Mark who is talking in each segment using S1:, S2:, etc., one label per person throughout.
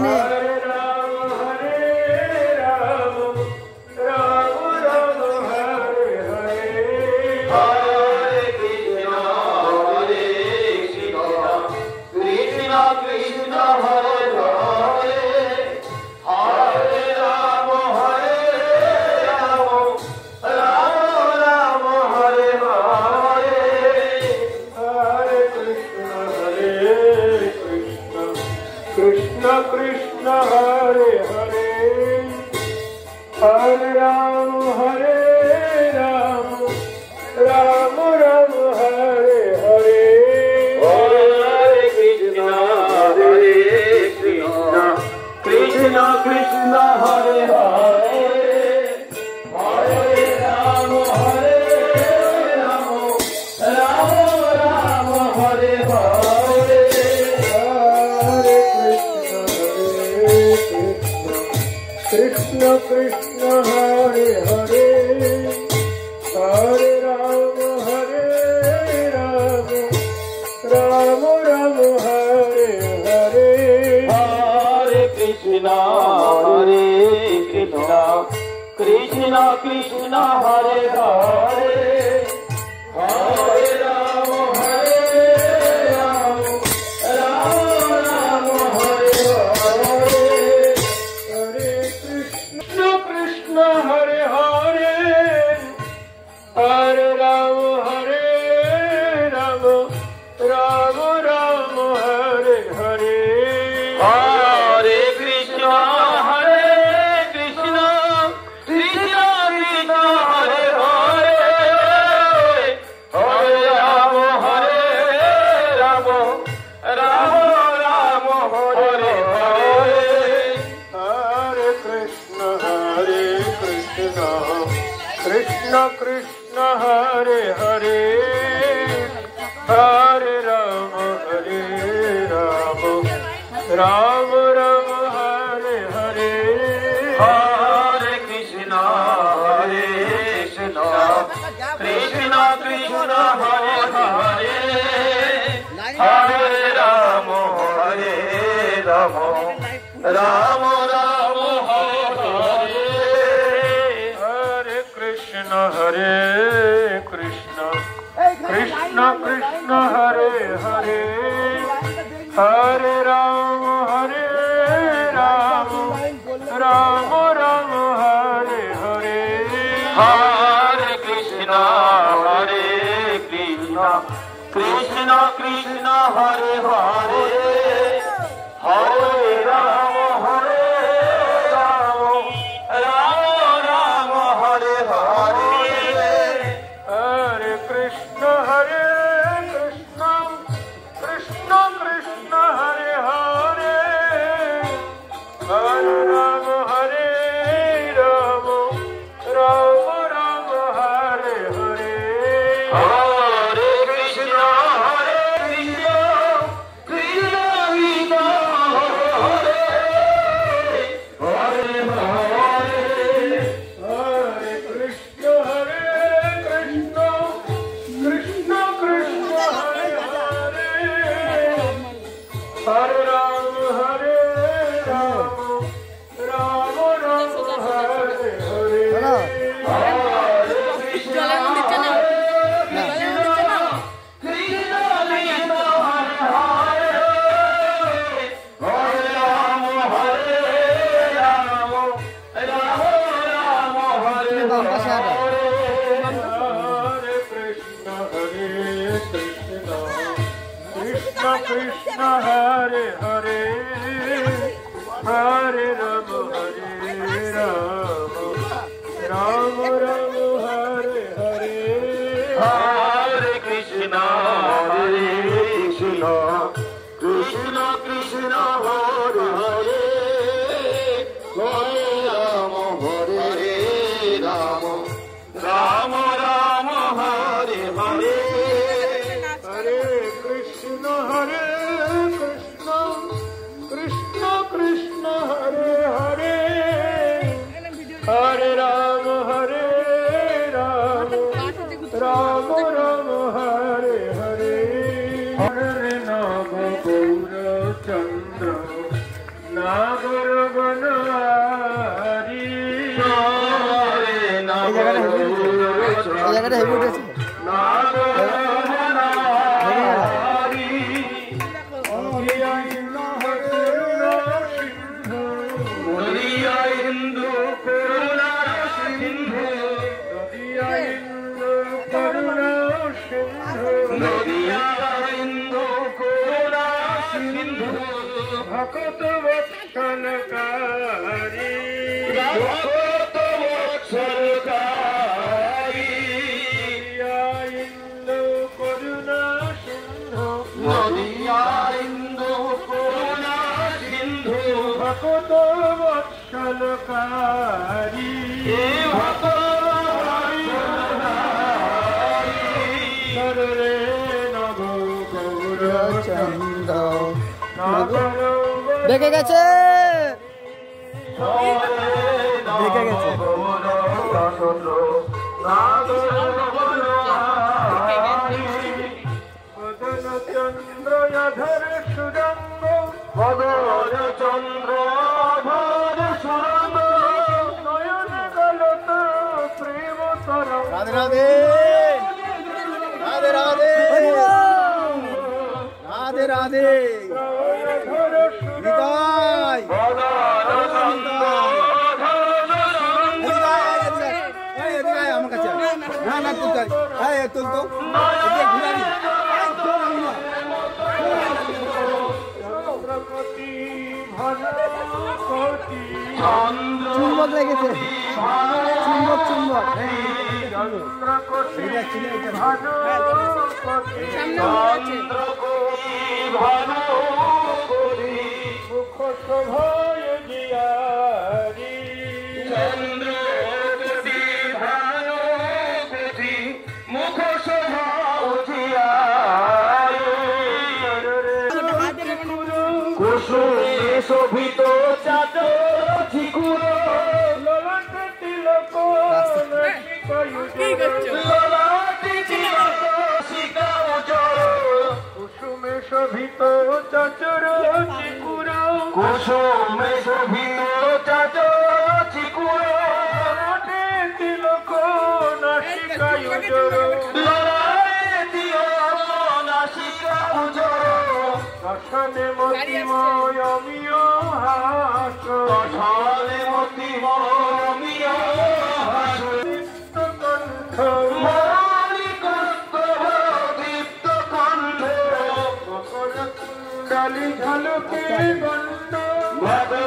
S1: Money.
S2: শোভিত চাচর চিকুরা কুসুমে শোভিত চাচর চিকুরা মনে তিলক নাসিকা উজর লড়াই দিও নাসিকা উজর দর্শনে মতিময় আমিও হাস দর্শনে মতিময় ভক্তি বন্ধ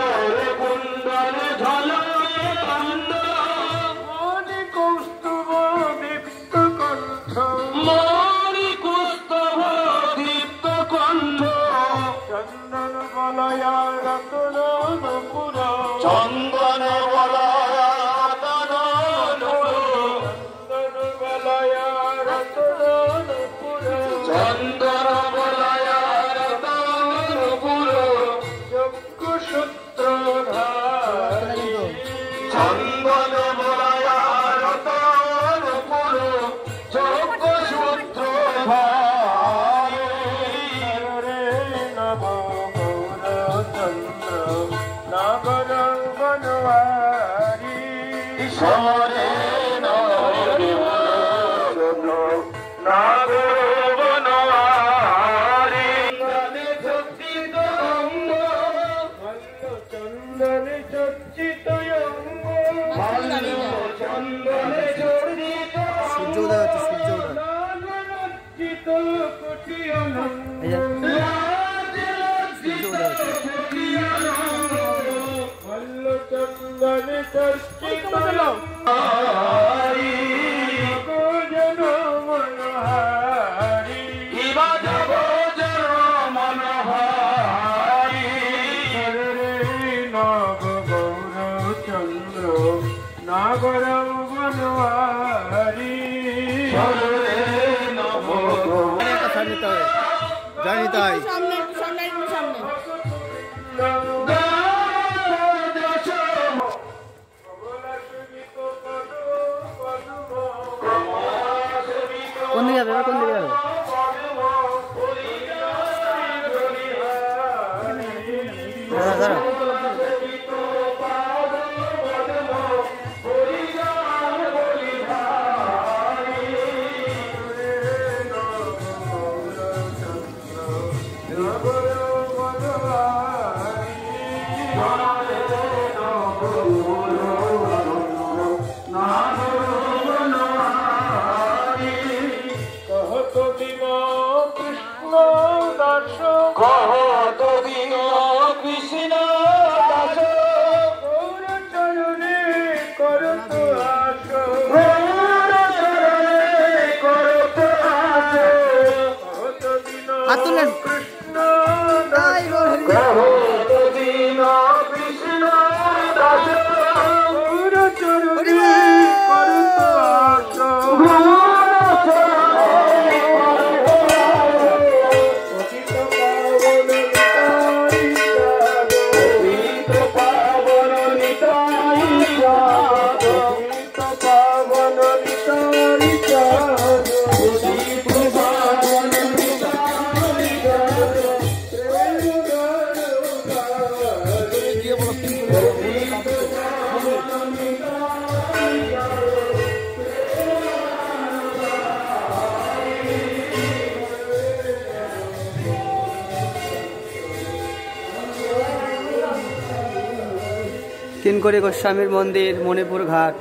S1: গোস্বামীর মন্দির মণিপুর ঘাট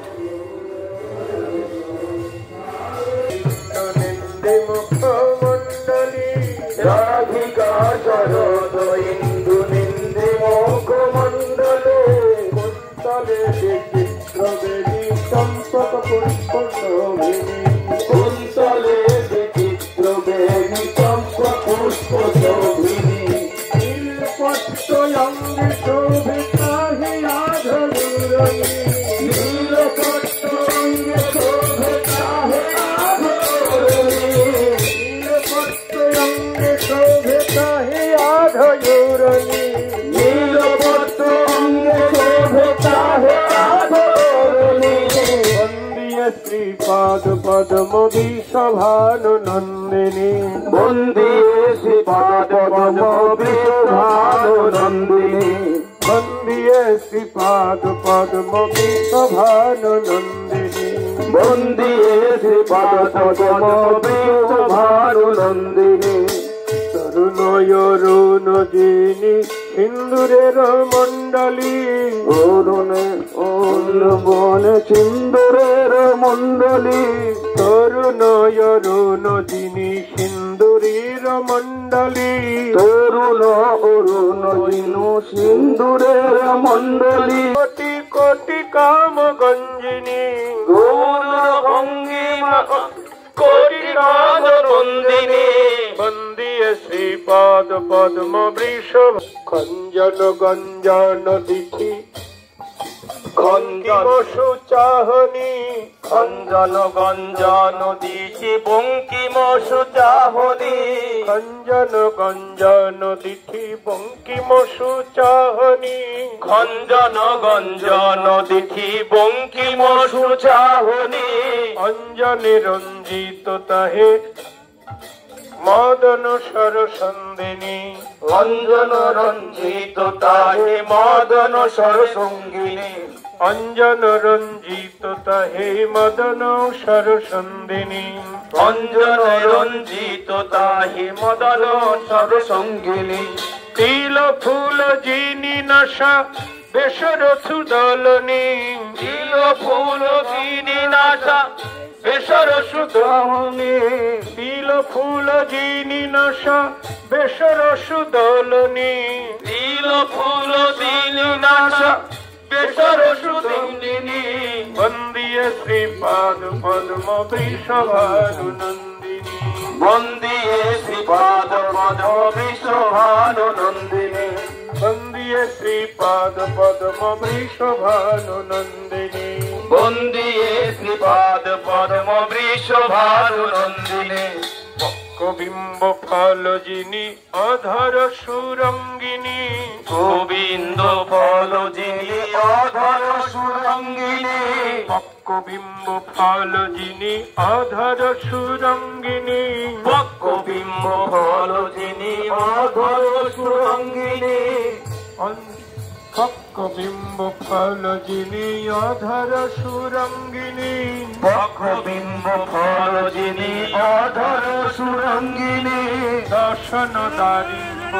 S2: ভানু নন্দিনী বন্দিয়েছি পদ পদ্মপ্রিয় ভানু নন্দিনী বন্দিয়েছি পাদ পদ্মপ্রিয় ভানু নন্দিনী বন্দিয়েছি পদ পদ্মপ্রিয় খঞ্জন গঞ্জন খন্দি বসু চাহনি খঞ্জন গঞ্জন বঙ্কি বঙ্কিম চাহনি খঞ্জন গঞ্জন বঙ্কি বঙ্কিম চাহনি খঞ্জন গঞ্জন বঙ্কি বঙ্কিম চাহনি অঞ্জনে রঞ্জিত তাহে মদন সর সরসন্দিনী অঞ্জন রঞ্জিত
S1: তাহে মদন সর সঙ্গিনী
S2: অঞ্জন রঞ্জিত তাহে মদন সর সরসন্দিনী অঞ্জন রঞ্জিত তাহে মদন সর সঙ্গিনী তিল ফুল জিনি নশা বেসরথু দলনী তিল ফুল জিনি নশা বেসর সুধমনি দিল ফুল জিনি নশা বেসর সুদলনি দিল ফুল দিনি নশা বেসর সুদলিনি বন্দিয়ে শ্রীপাদ পদ্ম বৃষভানুনন্দিনী বন্দিয়ে শ্রীপাদ পদ্ম বৃষভানুনন্দিনী বন্দিয়ে শ্রীপাদ পদ্ম বৃষভানুনন্দিনী বন্দিয়ে শ্রীপাদ পদ্ম বৃষভারুনন্দিনে কবিম্ব ফল যিনি অধর সুরঙ্গিনী গোবিন্দ ফল যিনি অধর সুরঙ্গিনী বক্কবিম্ব ফল যিনি অধর সুরঙ্গিনী বক্কবিম্ব ফল যিনি অধর সুরঙ্গিনী বক্রবিম্ব যিনি অধর সুরঙ্গিনী বক্রবিম্ব যিনি অধর সুরঙ্গিনী দর্শন দারিম্ব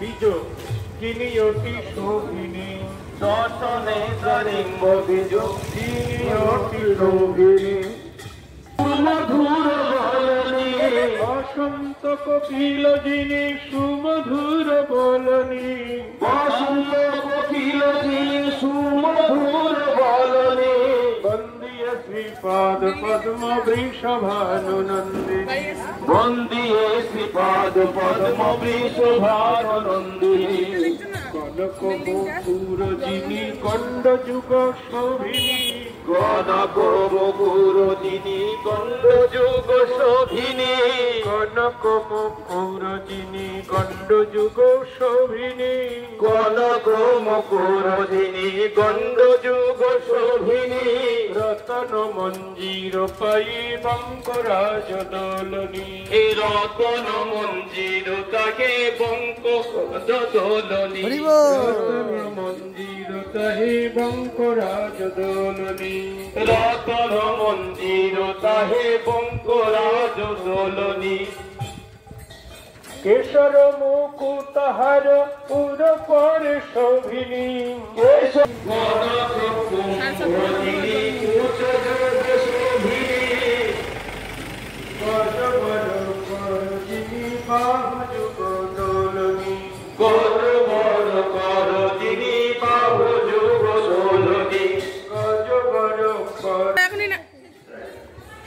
S2: বীজ তিনি অতি শোভিনী দর্শনে দারিম্ব বীজ তিনি অতি শোভিনী বসন্ত কপিল যিনি সুমধুর বলনি বসন্ত কপিল যিনি সুমধুর বলনি শ্রীপাদ পদ্ম বৃষভানু নন্দিনী বন্দিয়ে শ্রীপাদ পদ্ম বৃষভানু নন্দিনী কনক মুকুর যিনি কণ্ড যুগ শোভিনী কনক মুকুর যিনি কণ্ড যুগ শোভিনী কনক মুকুর যিনি কণ্ড যুগ শোভিনী কনক মুকুর যিনি গণ্ড যুগ শোভিনী রতন মঞ্জির পাই বঙ্করাজ দোলনী রতন মঞ্জির তাকে বঙ্ক দোলনী মন্দির তাহে বঙ্করাজ দোলনী রতন মন্দির তাহে বঙ্করাজ দোলনী কেশর মুকুতাহার পুর পর শোভিনী কেশর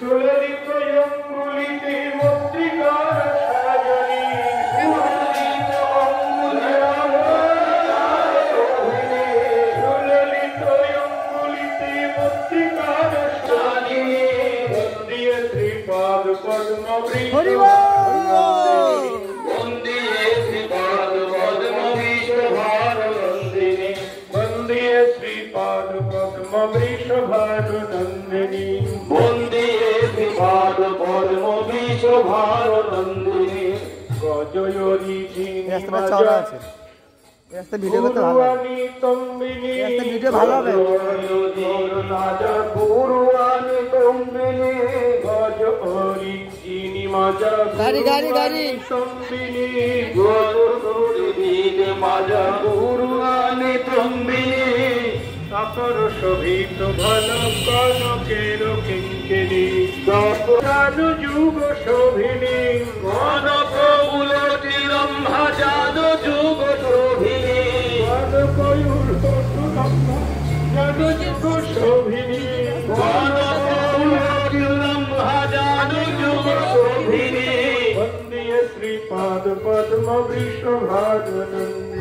S2: সুললিত অঙ্গুলিতে মত্রিকার সাজনী
S1: সুললিত অঙ্গুলিতে সুললিত
S2: অঙ্গুলিতে মত্রিকার সাজনী বন্দিয়ে ত্রিপাদ পদ্ম বৃন্দ श्रीपाद ধর্ম বিশ্বভার নন্দিনী গজয়রী রাস্তা ভিডিও করতে ভালো রাস্তা ভিডিও ভালো হবে গাড়ি গাড়ি গাড়ি গুরু আনে তম্বিনী অপর শোভিত ভল কনকের কিঙ্কিরি গপরানু যুগ শোভিনী কনক উলটি লম্বা জাদ যুগ শোভিনী শোভিনী বন্দিয়ে শ্রীপাদ পদ্ম বৃষভাগ নন্দ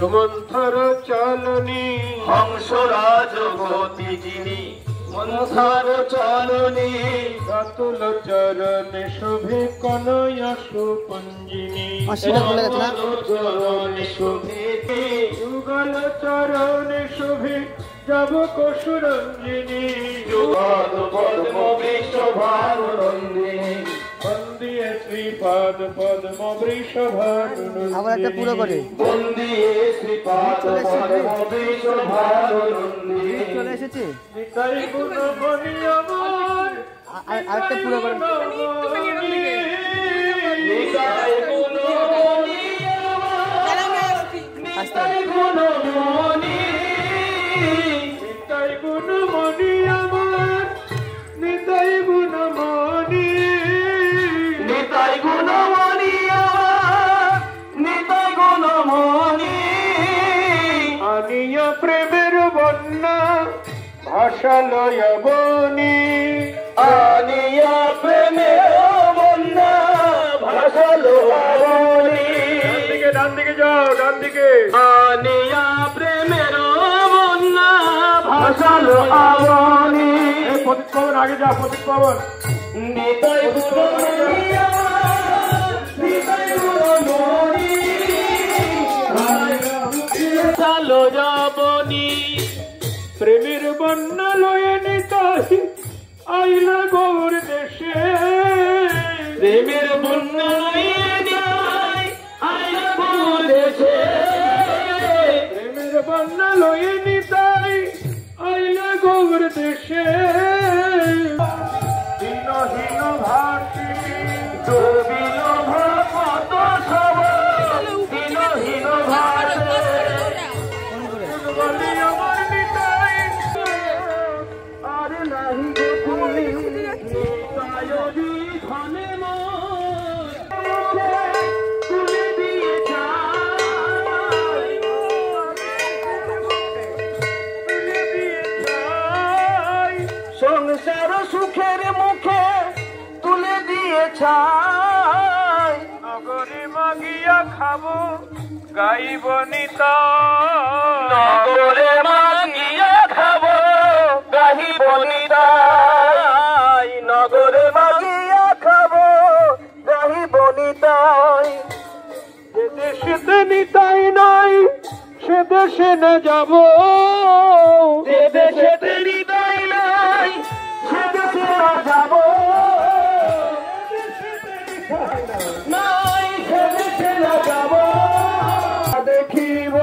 S2: সুমন্থর চালনি হংসরাজ গতি মন্থর চালনী রাতুল চরণ শুভে কনয়া সুপঞ্জিনী চরণ শুভে যুগল চরণ শুভে যাব কসুরঞ্জিনী যুগল পদ্ম দিয়ে আবার একটা পুরো করে চলে এসেছে আরেকটা পুরো করে আসল বনি আনিয়া প্রেমে বন্যা ভাসাল বনি ডান দিকে ডান দিকে যাও ডান দিকে আনিয়া প্রেমের বন্যা ভাসাল আবনি পতিত পাবন আগে যা পতিত পাবন প্রেমের বন্যা লয়ে নিতাই আইলা গৌর দেশে প্রেমের বন্যা লয়ে নিতাই আইলা গৌর দেশে প্রেমের বন্যা লয়ে নিতাই আইলা গৌর দেশে হীন হীন ভাটি ডুবিল দিয়ে ছাই নগরী মাগিয়া খাবো গাইব নিতা নগরে মাগিয়া খাবো গাইব নিতা নগরে মাগিয়া খাবো গাইব নিতাই যে দেশেতে নিতাই নাই সে দেশে না যাব
S1: যে দেশেতে নিতাই নাই সে দেশে না যাব
S2: লাগাব দেখিব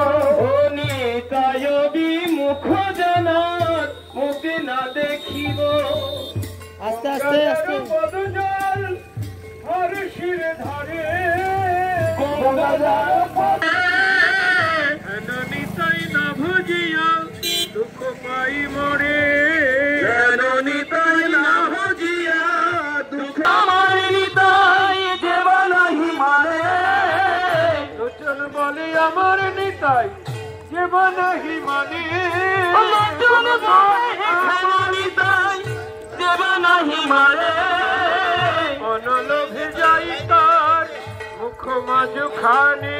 S2: অনিতায়বি মুখ জানাত মুখে না দেখিব আস্তে আস্তে আস্তে বদজল হর্ষির ধরে ননিতাই না ভুজিয়া দুঃখ পাই মরে তাই জীবন হি মানে তাই
S1: জীবন হি মানে
S2: অনলোভে যাই তার মুখ মাঝখানে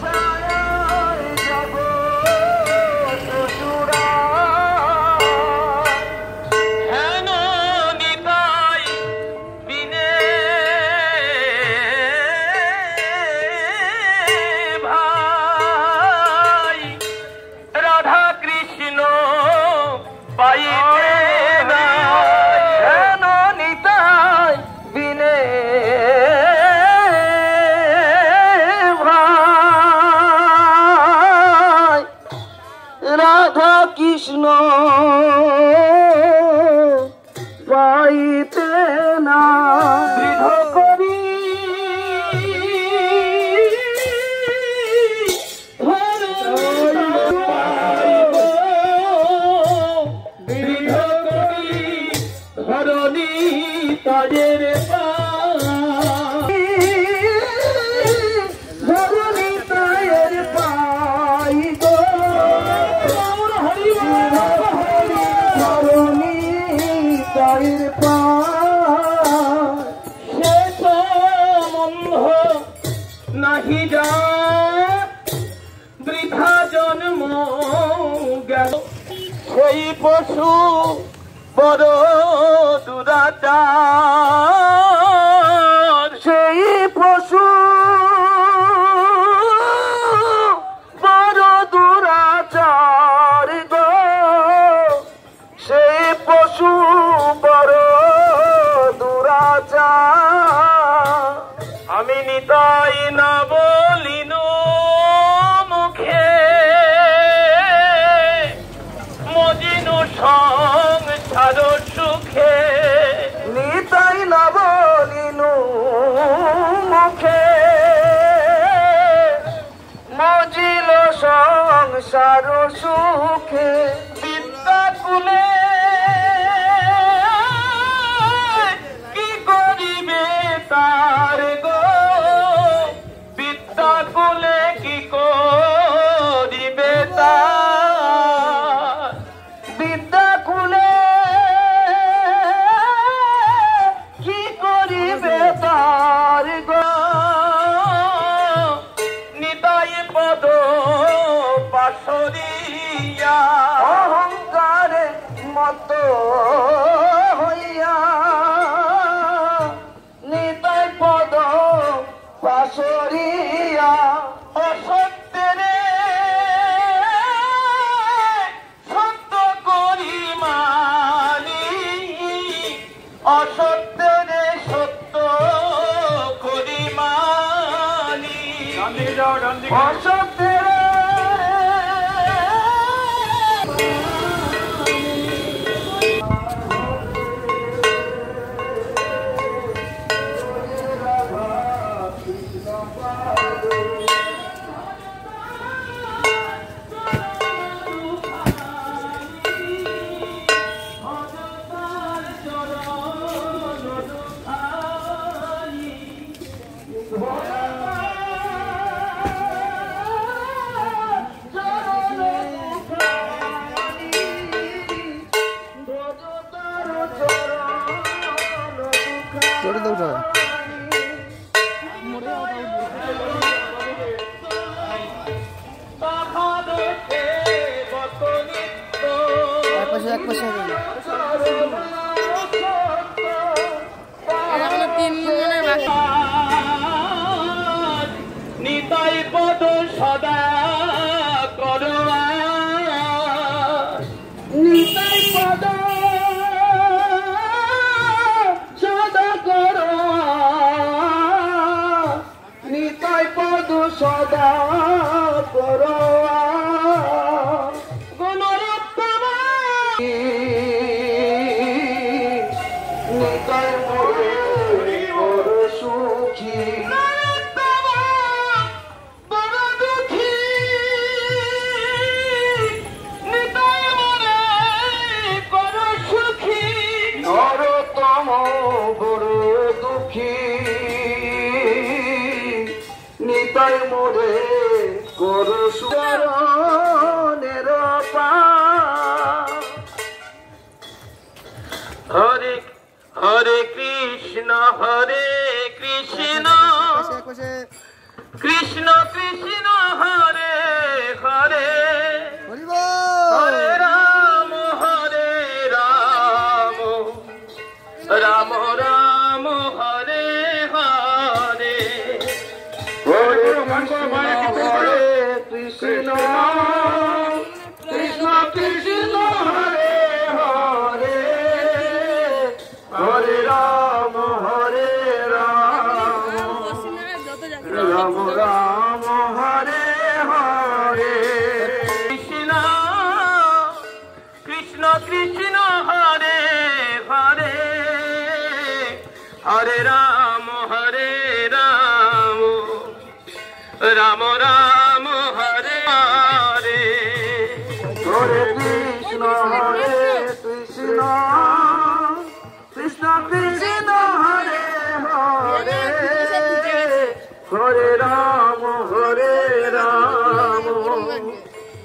S2: राम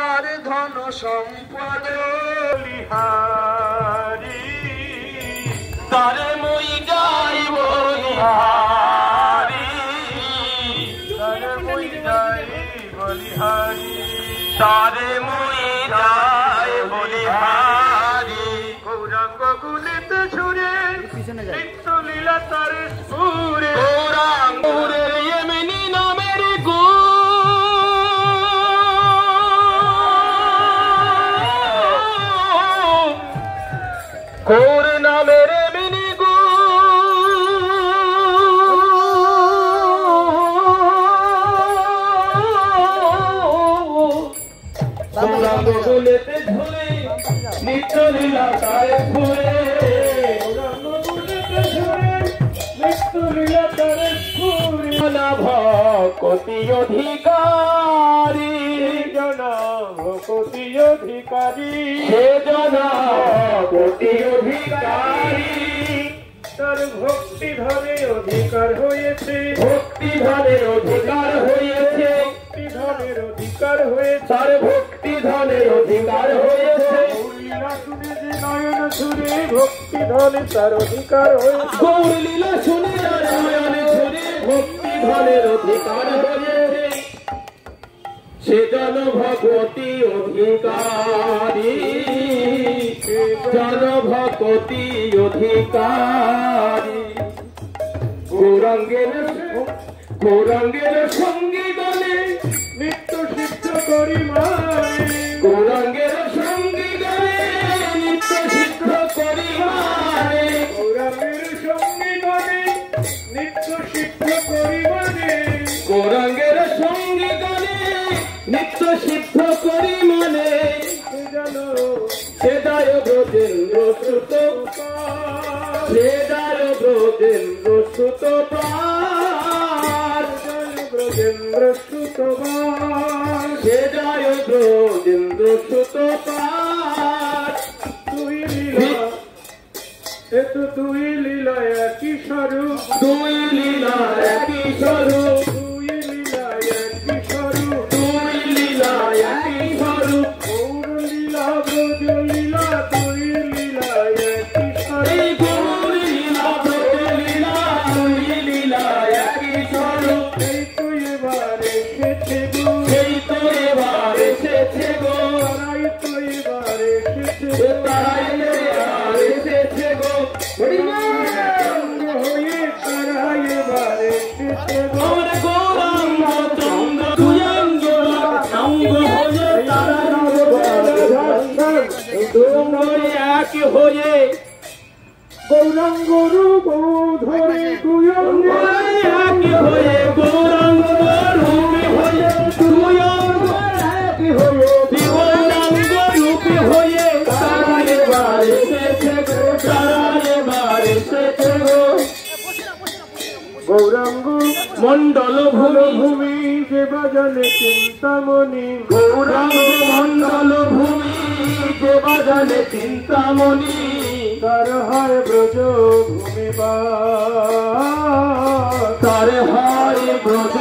S2: যার ধন সম্পদ লিহারি তার মই গাইব লিহারি তারে মই যাই বলিহারি তারে মই গাইব লিহারি গৌরাঙ্গ গুলিতে ছুরে নিত্য লীলা তার সুরে গৌরাঙ্গ তোর নামের মিনি গুলেতে ঝুলে নিচল এলাকায় ঘুরে কতি অধিকার অধিকারী সে অধিকারী তার ভক্তি অধিকার হয়েছে ভক্তি অধিকার হয়েছে ভক্তি ধনের অধিকার হয়েছে তার ভক্তি অধিকার হয়েছে নয়ন সুরে ভক্তি ধনে তার অধিকার হয়েছে গৌর শুনে নয়ন সুরে ভক্তি ধনের অধিকার হয়েছে সেজন ভগতি অধিকারী ভগতি অধিকারী গৌরাঙ্গের গৌরাঙ্গের সঙ্গী দলে নৃত্য সিদ্ধ করি মায় সিদ্ধ করি মনে সেদায় ব্রজেন্দ্র সুত সেদায় ব্রজেন্দ্র সুত ব্রজেন্দ্র সুত সেদায়
S1: ব্রজেন্দ্র সুত
S2: তুই লীলা এত তুই লীলা একই স্বরূপ তুই লীলা একই স্বরূপ হয়ে গৌরাঙ্গ রূপ ধরে এক হয়ে গৌরাঙ্গ রূপ হয়ে তুই এক রূপ হয়ে তারারে বাড়িতে তারারে বাড়িতে গৌরাঙ্গ মন্ডল ভূমি যে চিন্তামণি গৌরাঙ্গ মন্ডল ভূমি কে বাজালে চিন্তামণি তার হয় ব্রজ ভূমি
S1: তার হয় ব্রজ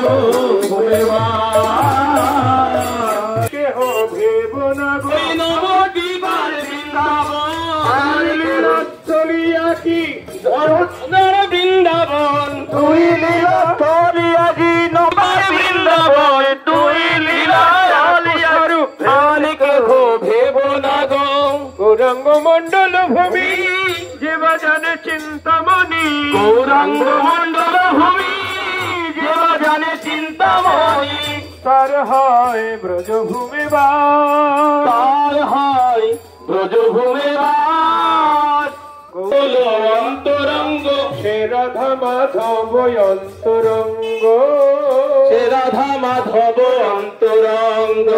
S2: গৌরাঙ্গ মন্ডল ভূমি
S1: যে জানে
S2: চিন্তামণি তার হয় ব্রজভূমি তার হয় ব্রজভূমি
S1: অন্তরঙ্গ
S2: সে রাধা মাধব অন্তরঙ্গ সে রাধা মাধব অন্তরঙ্গ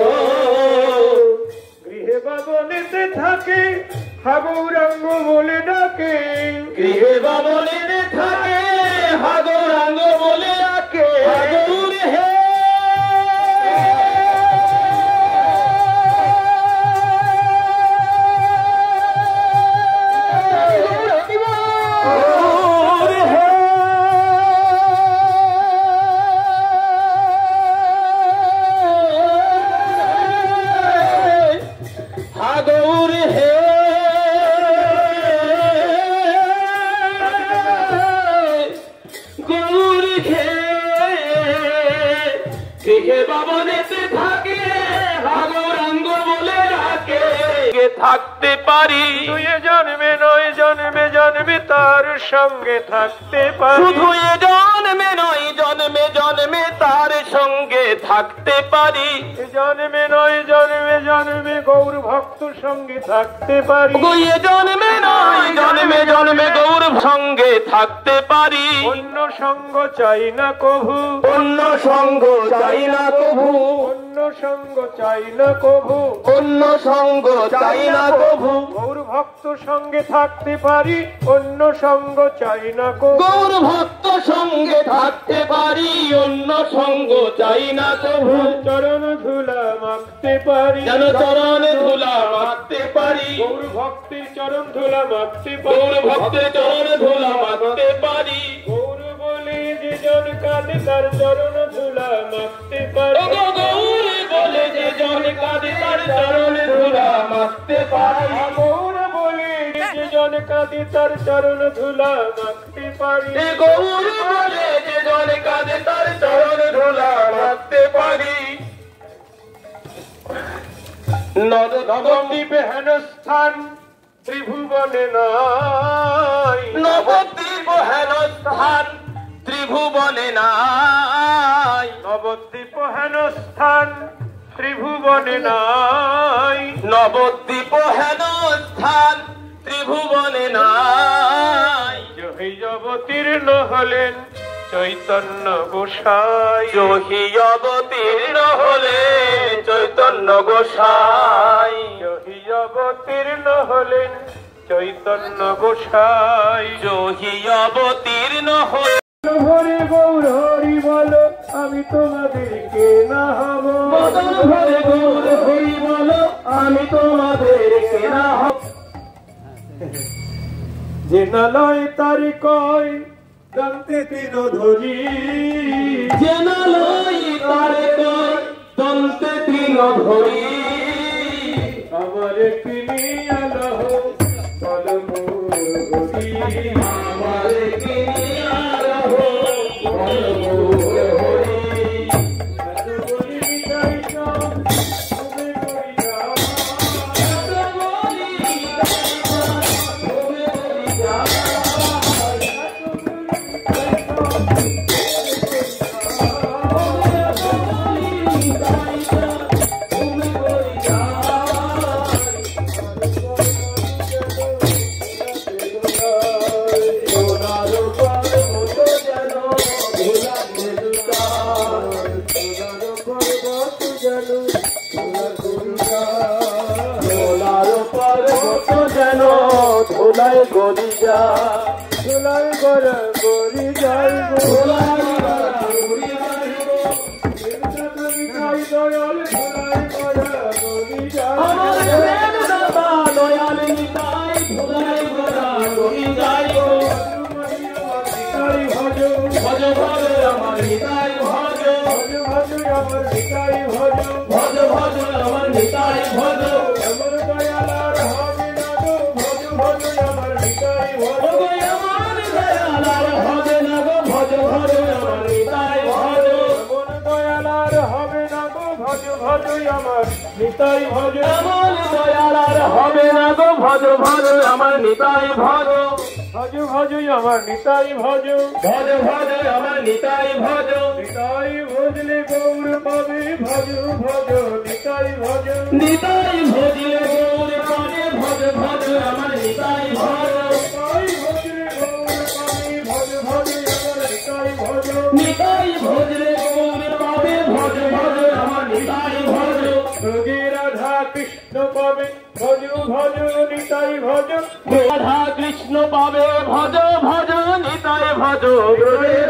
S2: গৃহে বাবনেতে থাকে হাবৌরাঙ্গ বলে ডাকে কে বাবলিনে থাকে হাবৌরাঙ্গ বলে সঙ্গে থাকতে পারি জন্মে নয় জন্মে জন্মে তার সঙ্গে থাকতে পারি শুধু এ জন্মে নয় জন্মে জন্মে তার সঙ্গে থাকতে পারি জন্মে নয় জন্মে জন্মে গৌর ভক্ত সঙ্গে থাকতে পারি তুই জন্মে নয় জন্মে জন্মে গৌর সঙ্গে থাকতে পারি অন্য সঙ্গ চাই না কভু অন্য সঙ্গ চাই না কভু অন্য অন্য সঙ্গ চাই না কভু অন্য সঙ্গ চাই না কভু গৌর ভক্ত সঙ্গে থাকতে পারি অন্য সঙ্গ চাই না কভু গৌর ভক্ত সঙ্গে থাকতে পারি অন্য সঙ্গ চাই না কভু চরণ ধুলা মাখতে পারি যেন চরণ ধুলা মাখতে পারি গৌর ভক্তির চরণ ধুলা মাখতে পারি গৌর ভক্তের চরণ ধুলা মাখতে পারি গৌর বলে যে জন কাঁদে তার চরণ ধুলা মাখতে পারি নবী বলে যে ধুলা মাখতে পারি হ্যাঁ। গৌর বলে যে হেনস্থান ত্রিভুবনে নাই নবদ্বীপ হেনস্থান ত্রিভুবনে নাই নবদ্বীপ হেন স্থান ত্রিভুবনে নাই নবদ্বীপ হেন স্থান ত্রিভুবনে নাই জহি অবতীর্ণ হলেন চৈতন্য গোসাই জহি অবতীর্ণ হলেন চৈতন্য গোসাই জহি অবতীর্ণ হলেন চৈতন্য গোসাই জহি অবতীর্ণ হলেন হরি গৌর হরি বলো আমি তোমাদেরকে না হব মদন হরে গৌর হরি বলো আমি তোমাদেরকে না হব যে নালয় তার কয় দন্তে তিন ধরি যে নালয় তার কয় দন্তে তিন ধরি আমার কিনি আলো ফল আমার কিনি গোরা দুলাল গোরা গোরি জয় গোরা
S1: দয়াল দুলাল নিতাই ভজ ভজ
S2: ভজ আমার নিতাই ভজ ভজ ভজ আমার নিতাই ভজ ভজ ভজ আমার নিতাই ভজ নিতাই ভজ এমন দয়াল আর হবে না গো ভজ ভজ আমার নিতাই ভজ ভজ ভজ আমার নিতাই ভজ ভজ ভজ আমার নিতাই ভজ নিতাই ভজলে গৌর পাবে ভজ ভজ নিতাই ভজ নিতাই ভজলে গৌর পাবে ভজ ভজ আমার নিতাই ভজ নিতাই ভজলে গৌর পাবে ভজ ভজ আমার নিতাই ভজ কৃষ্ণ পাবে ভজ ভজ নিতাই ভজ রাধা কৃষ্ণ পাবে ভজ ভজ নিতাই ভজ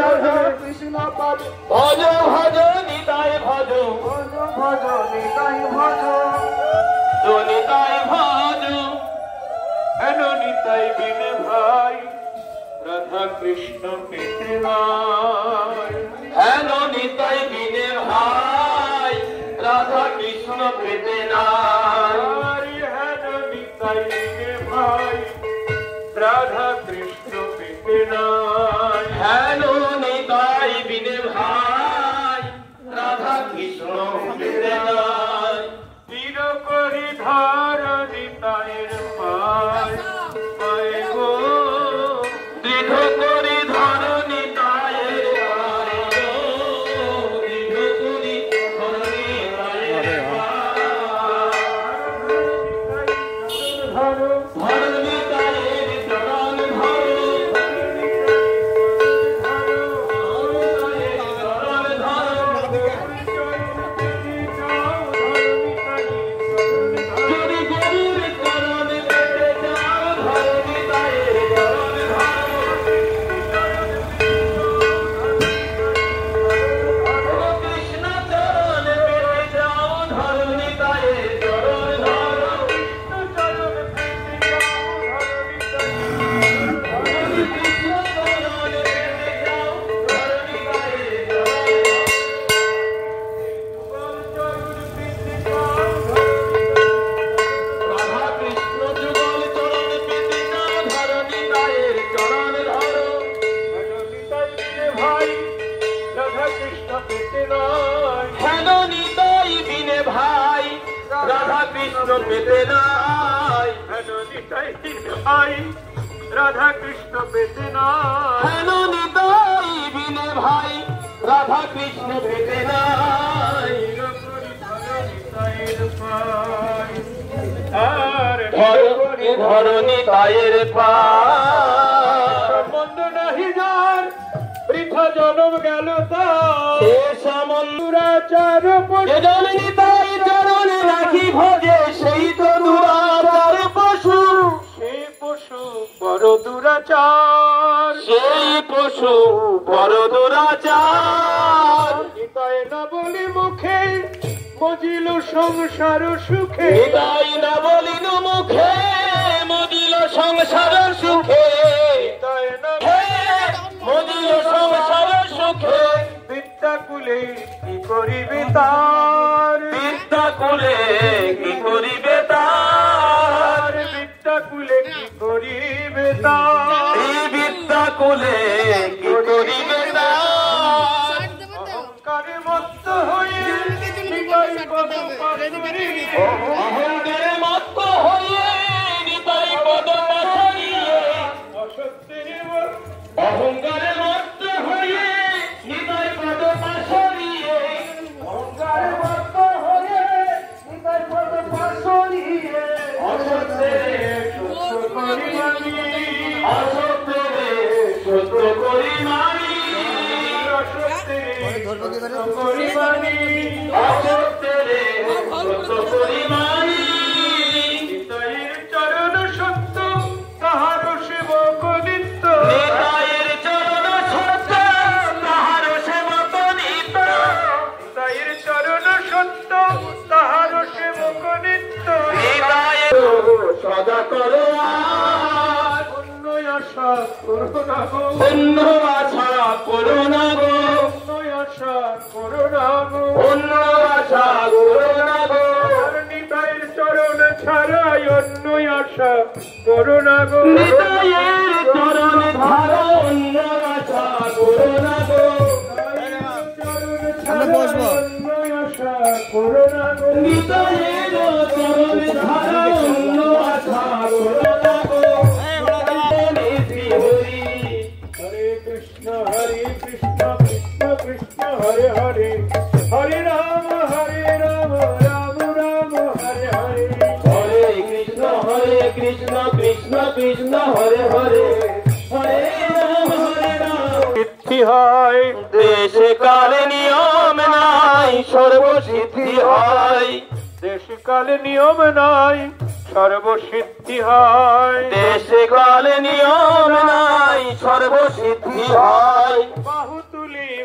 S2: রাধা কৃষ্ণ পাবে ভজ ভজ নিতাই ভজ ভজ নিতাই ভজ নিতাই ভজ নিতাই বিন ভাই রাধা কৃষ্ণ পিতে ভাই নিতাই বিনে ভাই রাধা কৃষ্ণ পেতে নারী হরি ভাই রাধা কৃষ্ণ পেতে নাই হেন নিতাই বিনে রাধা কৃষ্ণ পেতে নাই চির করি ধার পায়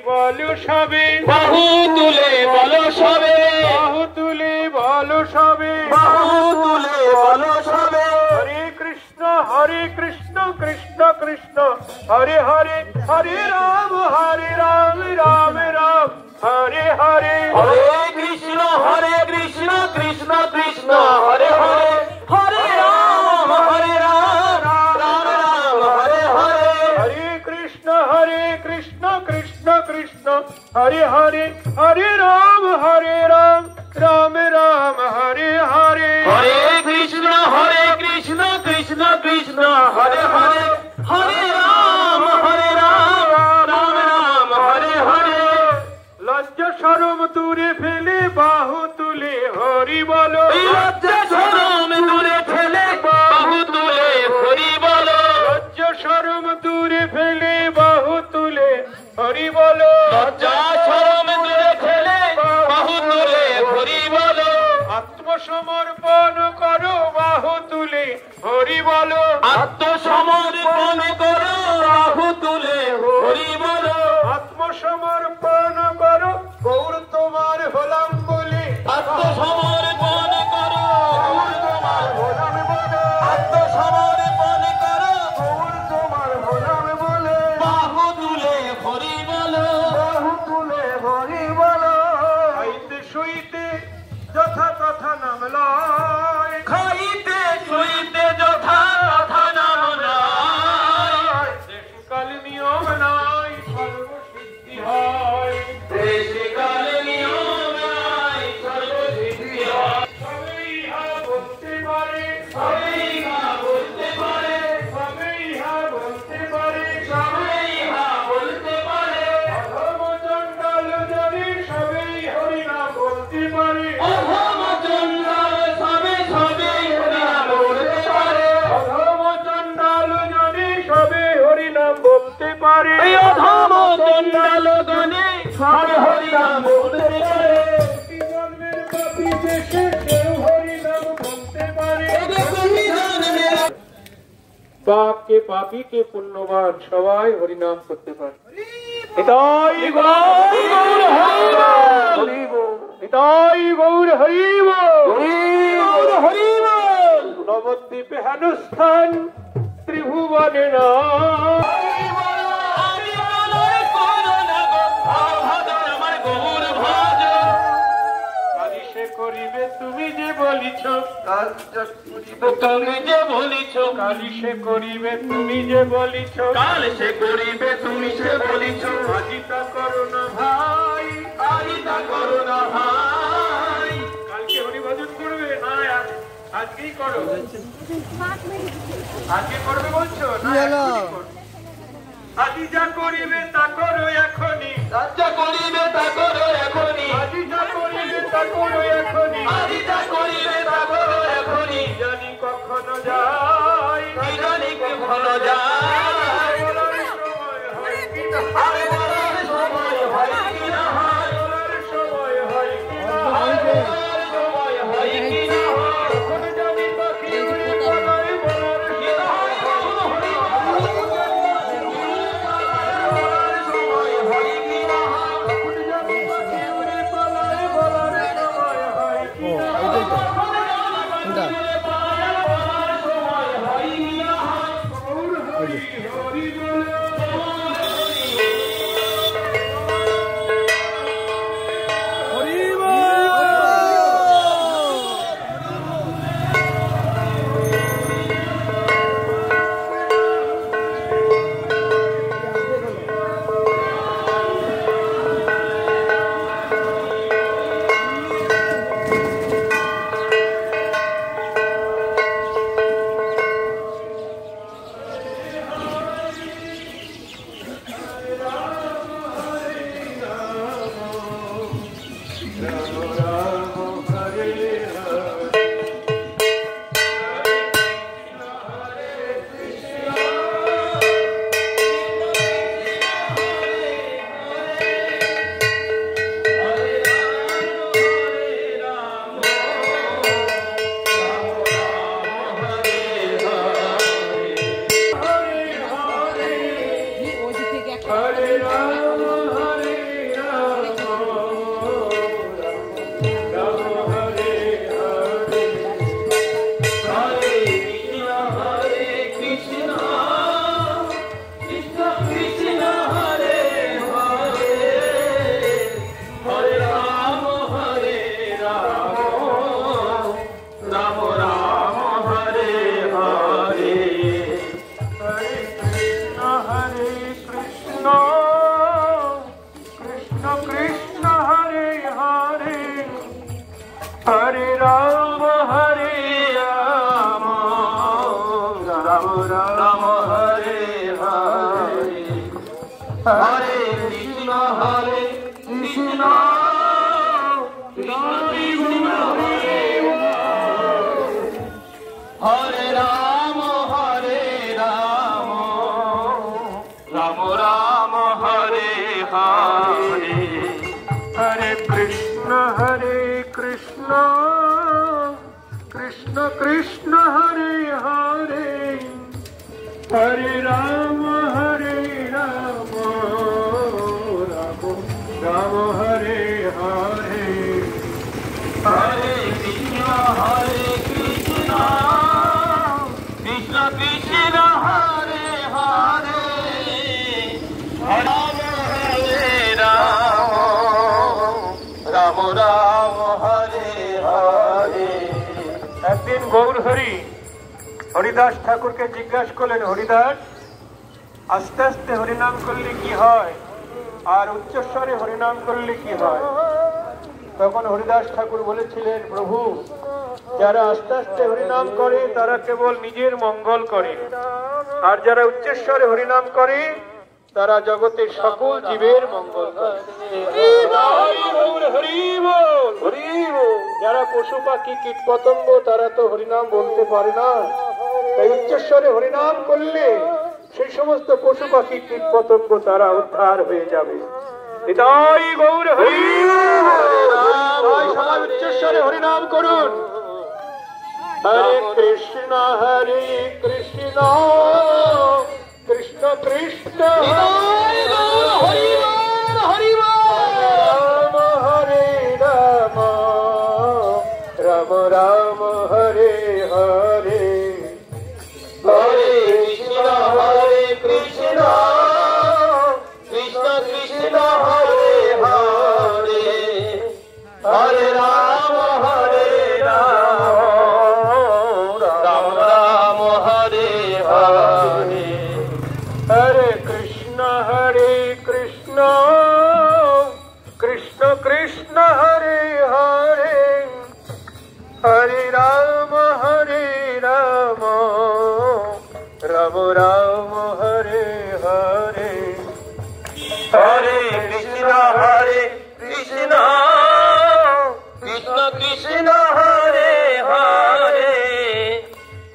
S2: বলো সবে বাহু তুলে বলো সবে বাহু তুলে বলো সবে বাহু তুলে বলো সবে হরে কৃষ্ণ হরে কৃষ্ণ কৃষ্ণ কৃষ্ণ হরে হরে হরে রাম হরে রাম রাম রাম হরে হরে হরে কৃষ্ণ হরে কৃষ্ণ কৃষ্ণ কৃষ্ণ হরে হরে হরে হরে হরে রাম হরে রাম রাম রাম হরে হরে হরে কৃষ্ণ হরে কৃষ্ণ কৃষ্ণ কৃষ্ণ হরে হরে হরে রাম হরে রাম রাম রাম হরে হরে লজ্জা সরম তুলে ফেলে বাহু তুলে হরি বলো লজ্জা সরম তুলে ফেলে বলো লজ্জা শরম দূরে ফেলে বাহু তুলে হরি বলো আত্মসমর্পণ করো বাহু তুলে হরি বলো আত্মসমর্পণ করো বাহু তুলে হরি বলো আত্মসমর্পণ করো গৌর তোমার হলাম বলে আত্মসমর্পণ নাম বলতে পারে পাপি দেশে পুণ্যবান সবাই হরিনাম করতে পারে নিতাই গৌর হরিব হরিব নবদ্বীপে হেন স্থান ত্রিভুবনে না তুমি যে বলিছ কালি সে করিবে তুমি যে বলিছ কাল সে করিবে তুমি সে বলিছ করো না ভাই করো না ভাই কালকে হরিভজন করবে না আজকেই করো আজকে করবে বলছো না আজি যা করিবে তা করো এখনই যা করিবে তা করো এখনই তা করো এখনই আজ তা করিবে তা করো এখনই জানি কখনো যা মঙ্গল করে আর যারা উচ্চেশ্বরে হরিনাম করে তারা জগতের সকল জীবের মঙ্গল যারা পশু পাখি কীট পতঙ্গ তারা তো হরিনাম বলতে পারে না তাই উচ্চেশ্বরে হরিনাম করলে সেই সমস্ত পশু পাখি কীট পতঙ্গ তারা উদ্ধার হয়ে যাবে হৃদয় গৌর হরি উচ্চেশ্বরে হরিনাম করুন Hare Krishna, Hare Krishna, Krishna Krishna, Hare Rama,
S1: Hare
S2: Rama, Hare Rama, Hare Rama, Rama Rama. Krishna Krishna Hare Hare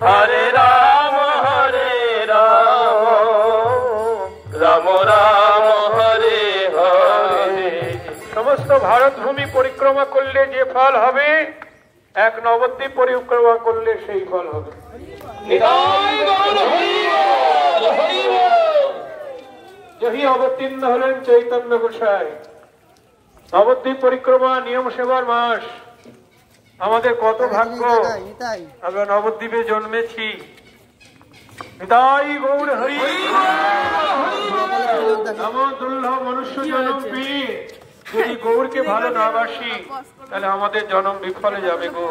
S2: Hare Ram হরে রাম রাম রাম হরে হরে সমস্ত ভারত পরিক্রমা করলে যে ফল হবে এক নবদ্বীপ পরিক্রমা করলে সেই ফল হবে যহি অবতীর্ণ হলেন চৈতন্য গোসাই নবদ্বীপ পরিক্রমা নিয়ম সেবার মাস আমাদের কত ভাগ্য আমরা নবদ্বীপে জন্মেছি হৃদয় গৌর যদি গৌরকে ভালো না বাসি তাহলে আমাদের জনম বিফলে যাবে গো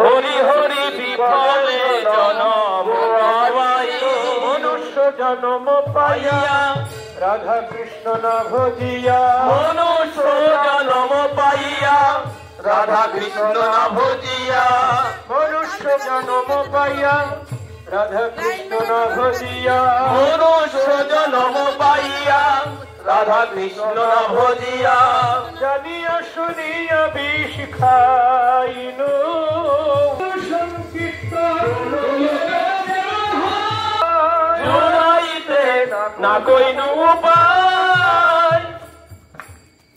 S2: হরি হরি বিফলে জনম মনুষ্য জনম পাইয়া রাধা কৃষ্ণ না ভজিয়া মনুষ্য জনম পাইয়া রাধা কৃষ্ণ না ভজিয়া মনুষ্য জনম পাইয়া রাধা কৃষ্ণ না ভজিয়া মনুষ্য জনম পাইয়া রাধা কৃষ্ণ না ভজিয়া জানিয়া শুনিয়া বিষ খাইনু সংকীর্তন না কইনু উপায়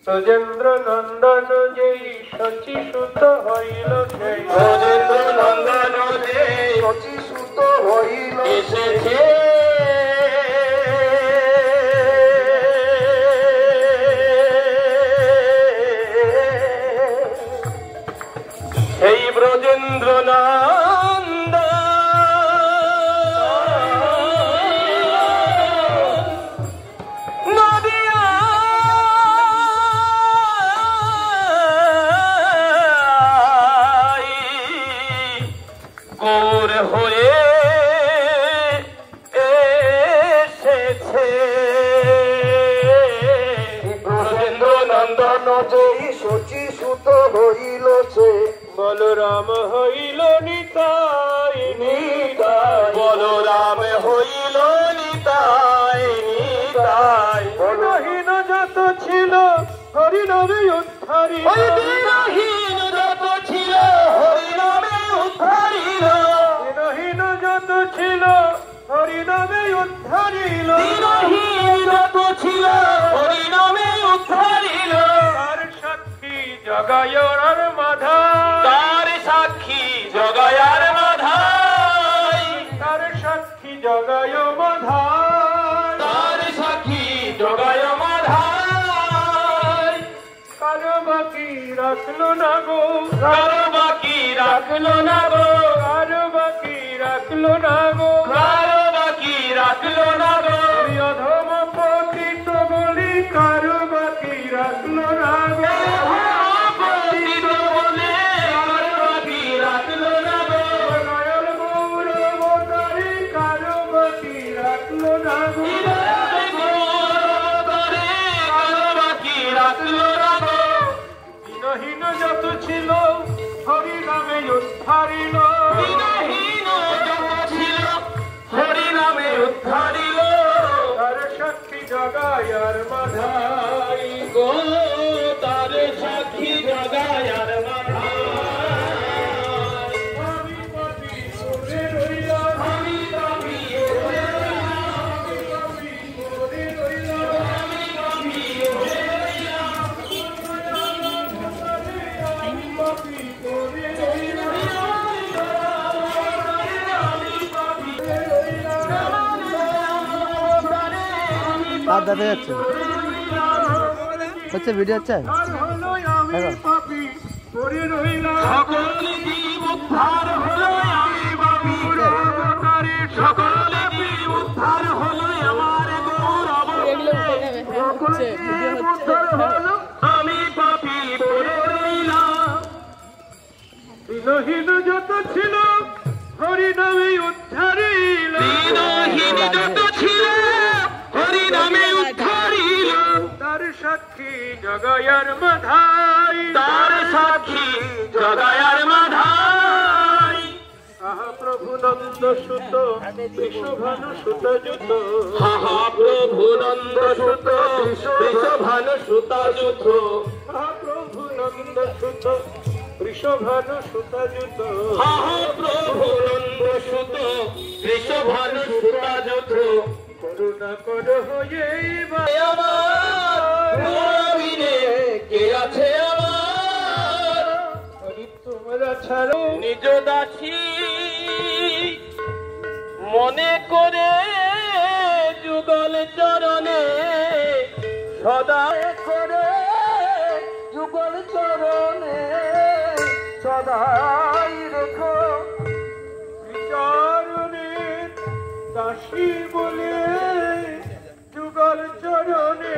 S2: ব্রজেন্দ্র নন্দন যেই শচী সুত হইল সেই ব্রজেন্দ্র নন্দন যে শচী সুত হইল সেই ব্রজেন্দ্রনাথ হইল সে বলরাম হইল নিতাই নিতাই বলরাম হইল নিতাই নিতাই বলহীন যত ছিল হরিণামে উদ্ধারি গুণহীন যত ছিল হরিণামে উদ্ধারিল গুণহীন যত ছিল হরিণামে উদ্ধারিল গুণহীন যত জগয়রার মাধাই তার সাক্ষী জগয়ার মাধাই তার সাক্ষী জগয় মাধাই তার সাক্ষী জগয় মাধাই কারো বাকি রাখলো না গো কারো বাকি রাখলো না গো কারো বাকি রাখলো না গো কারো বাকি রাখলো না গো অধম পতিত বলি কারো বাকি রাখলো না গো যত ছিল হরি নামে উদ্ধারিল বিনাহীন যত ছিল হরি নামে উদ্ধারিল তার শক্তি জগায়ার বাধাই গো তার শক্তি জগায়ার হাত দেখা যাচ্ছে হচ্ছে ভিডিও হচ্ছে বিলহীন যত ছিল হরি নামে উদ্ধারিল বিলহীন যত ছিল হরি নামে সাক্ষী সাক্ষী জগায়ার মাধাই প্রভু নন্দ সুত বিশ্বভানু সুত নন্দ সুত বিশ্বভানু সুত যুত নন্দ সুত বৃষভানু সুত নন্দ সুত বৃষভানু সুত যুত করুণা কর হয়ে কে আছে আমার তোমরা ছাড়ো নিজ দাসী মনে করে যুগল চরণে সদা করে যুগল চরণে সদাই রেখো বিচারণে দাসী বলে যুগল চরণে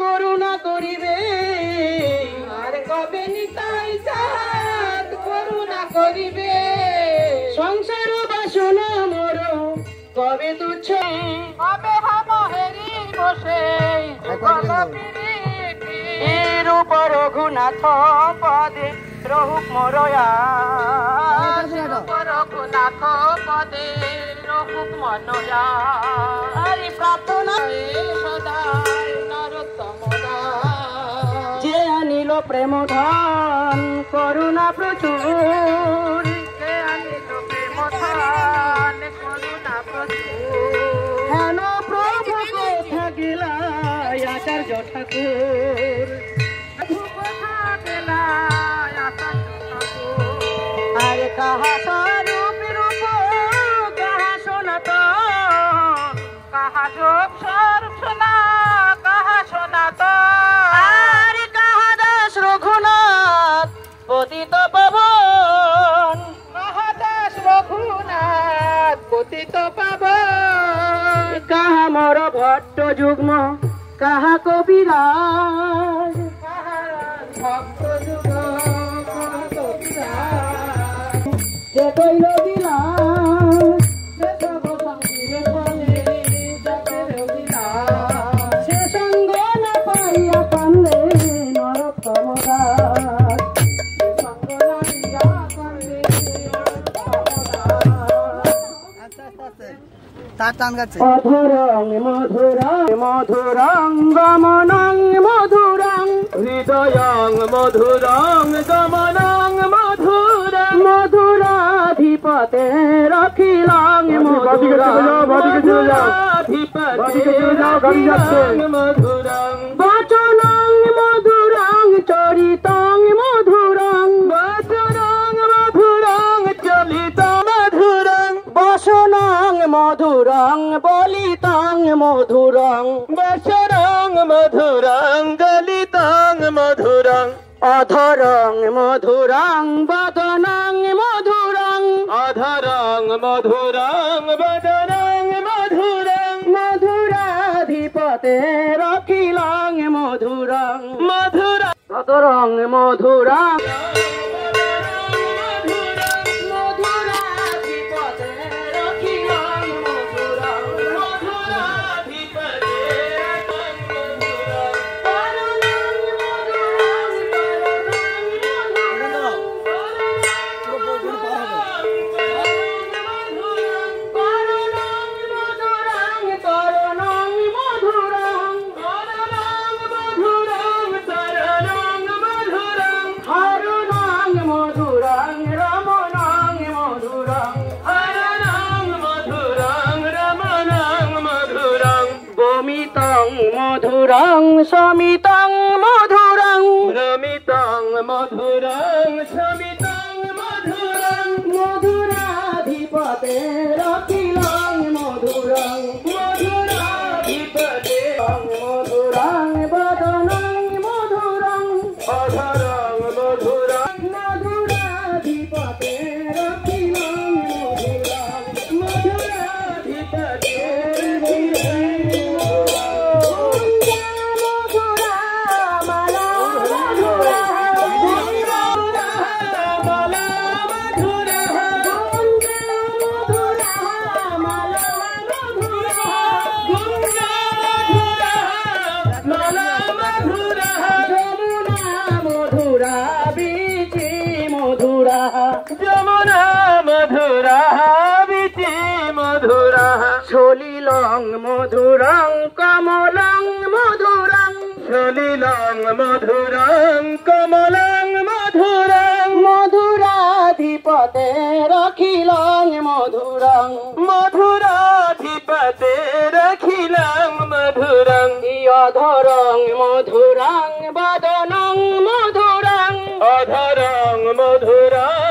S2: করুণা করিবে আর কবে নিতাই সাত করুণা করিবে সংসার বাসন মোর কবে তুচ্ছ কবে হাম হেরি বসে হ্যাঁ, রূপ রঘুনাথ পদে রহুক মোরয়া রঘুনাথ পদে খুব মনয়া আরে প্রার্থনা সদায় নরোত্তম যে আনিল প্রেম ধন করুণা প্রচুর
S1: যে আনিল প্রেম ধন করুণা প্রচুর হেন
S2: প্রভুকে থাকিলা আচার্য ঠাকুর আরে কাহা মোর ভট্ট যুগ্ম কাহা কবিরাজ
S1: ভক্ত যুগ্ম কাহা কবিরাজ তার টান গাচ্ছে মধুরং
S2: মধুরং মধুরং গমনং মধুরং হৃদয়ং মধুরং গমনং মধুরং মধুরাধিপতে রখিলাং মধুরাধিপতে রখিলাং
S1: মধুরং
S2: বচনং মধুরং চরিতং মধুরং বলিতাং মধুরং বসরং মধুরং গলিতাং মধুরং অধরং মধুরং বদনং মধুরং অধরং মধুরং বদনং মধুরং মধুরাধিপতে রখিলং মধুরং মধুরা ধরং মধুরং রমিতং মধুরং সমিতং মধুরং রমিতং মধুরং সমিতং মধুরং মধুরাধিপতে রকিলা রাখিলাম মধুরাং মধুরাধিপতে রাখিলাম মধুরং অধরং মধুরাং বদনং মধুরাং অধরং মধুরাং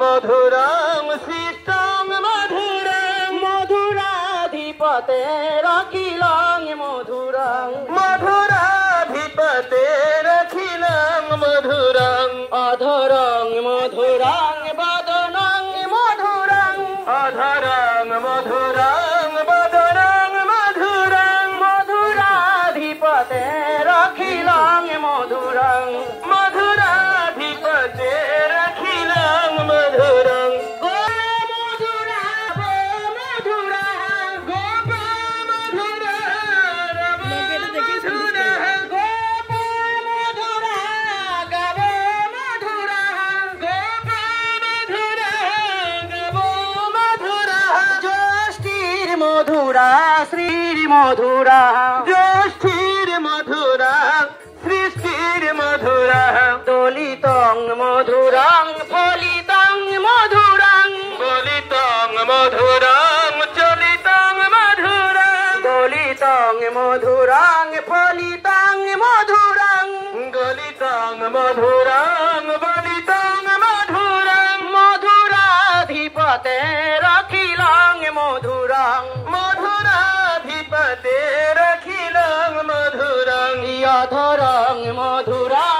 S2: মধুরাম সীতাম মধুরাম মধুরাধিপতে রখিলাম মধুরাম মধুরাধিপতে রখিলাম মধুরাম অধরং মধুরাং বদনং মধুরাং অধরং মধুরাং বদনং মধুরাং মধুরাধিপতে রখিলাম মধুরাং মধুরা জ্যোষ্ঠীর মধুরা সৃষ্টির মধুরা দলিতং মধুরং ফলিতং মধুরং বলিতং মধুরং চলিতং মধুরং দলিতং মধুরং ফলিতং মধুরং গলিতং মধুর madura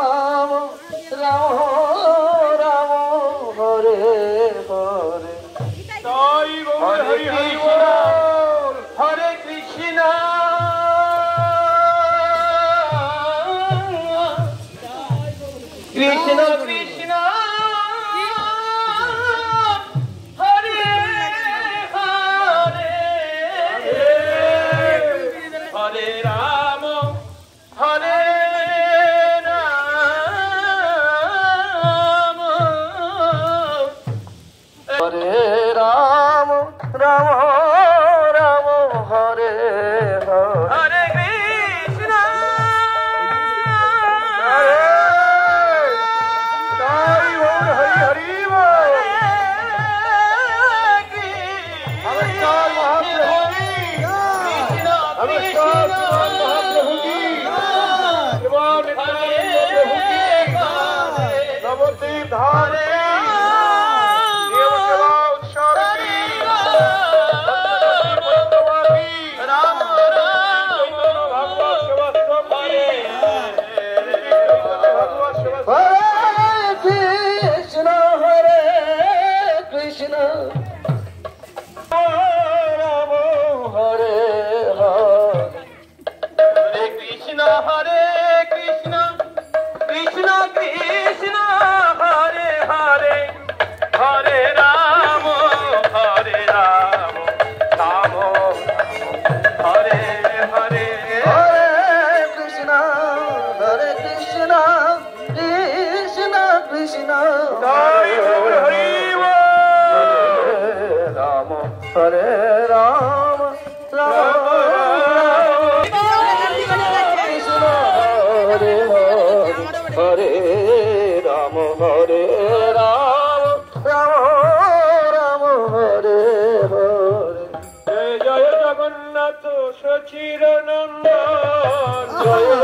S2: Hallelujah.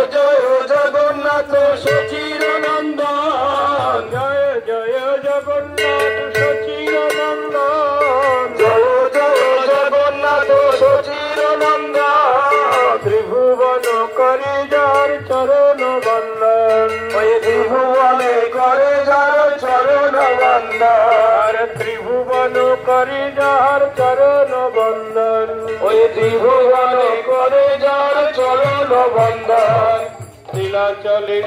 S2: ভান্ডার নীলাচলে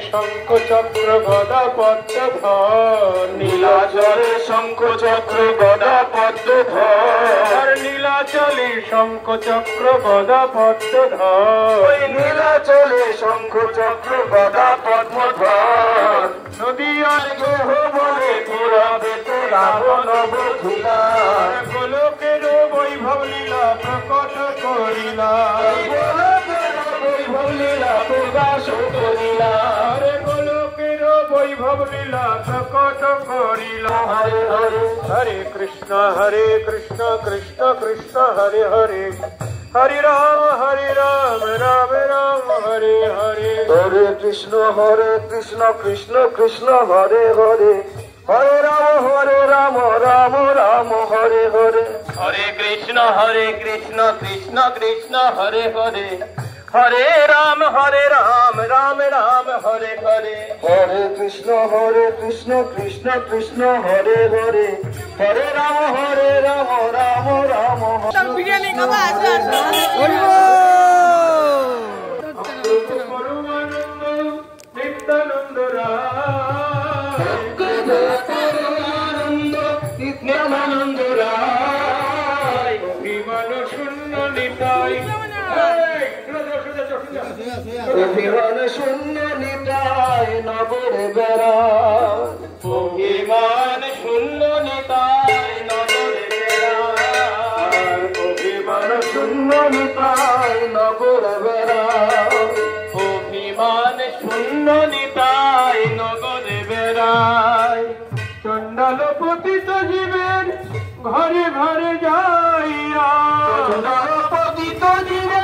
S2: চক্র গদা ধ নীলাচলে শঙ্খচক্র গদা পদ্মধর নীলাচলে চক্র গদা ধ নীলাচলে শঙ্খচক্র গদা পদ্মধর নদী আর গেহ বলে পুরাবে তো রাবণ বুঝিলা গোলকের বৈভব লীলা প্রকট করিলা প্রকাশ করিলা হরে গোলকের বৈভব লীলা প্রকট করিলা হরে হরে হরে কৃষ্ণ হরে কৃষ্ণ কৃষ্ণ কৃষ্ণ হরে হরে হরে রাম হরে রাম রাম রাম হরে হরে হরে কৃষ্ণ হরে কৃষ্ণ কৃষ্ণ কৃষ্ণ হরে হরে হরে রাম হরে রাম রাম রাম হরে হরে হরে কৃষ্ণ হরে কৃষ্ণ কৃষ্ণ কৃষ্ণ হরে হরে हरे राम हरे राम राम राम हरे हरे हरे कृष्ण हरे कृष्ण कृष्ण कृष्ण हरे हरे हरे राम हरे राम राम राम नित्यानंद অভিমান শূন্য নিতায় নগর বেড়া অভিমান শূন্য নিতায় নগর বেড়া অভিমান শূন্য নিতায় নগর বেড়া অভিমান শূন্য নিতায় নগর বেড়ায় চণ্ডাল পতিত জীবের ঘরে ঘরে যাইয়া চণ্ডাল জীবের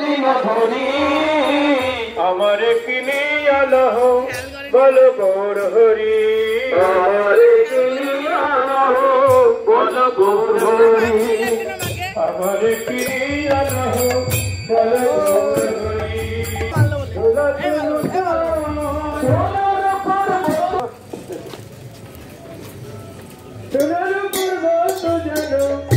S2: মদিনা ধরি আমার কিনে আলহ বল গোর হরি আমার কিনে আলহ বল গোর হরি আমার কিনে আলহ বল গোর হরি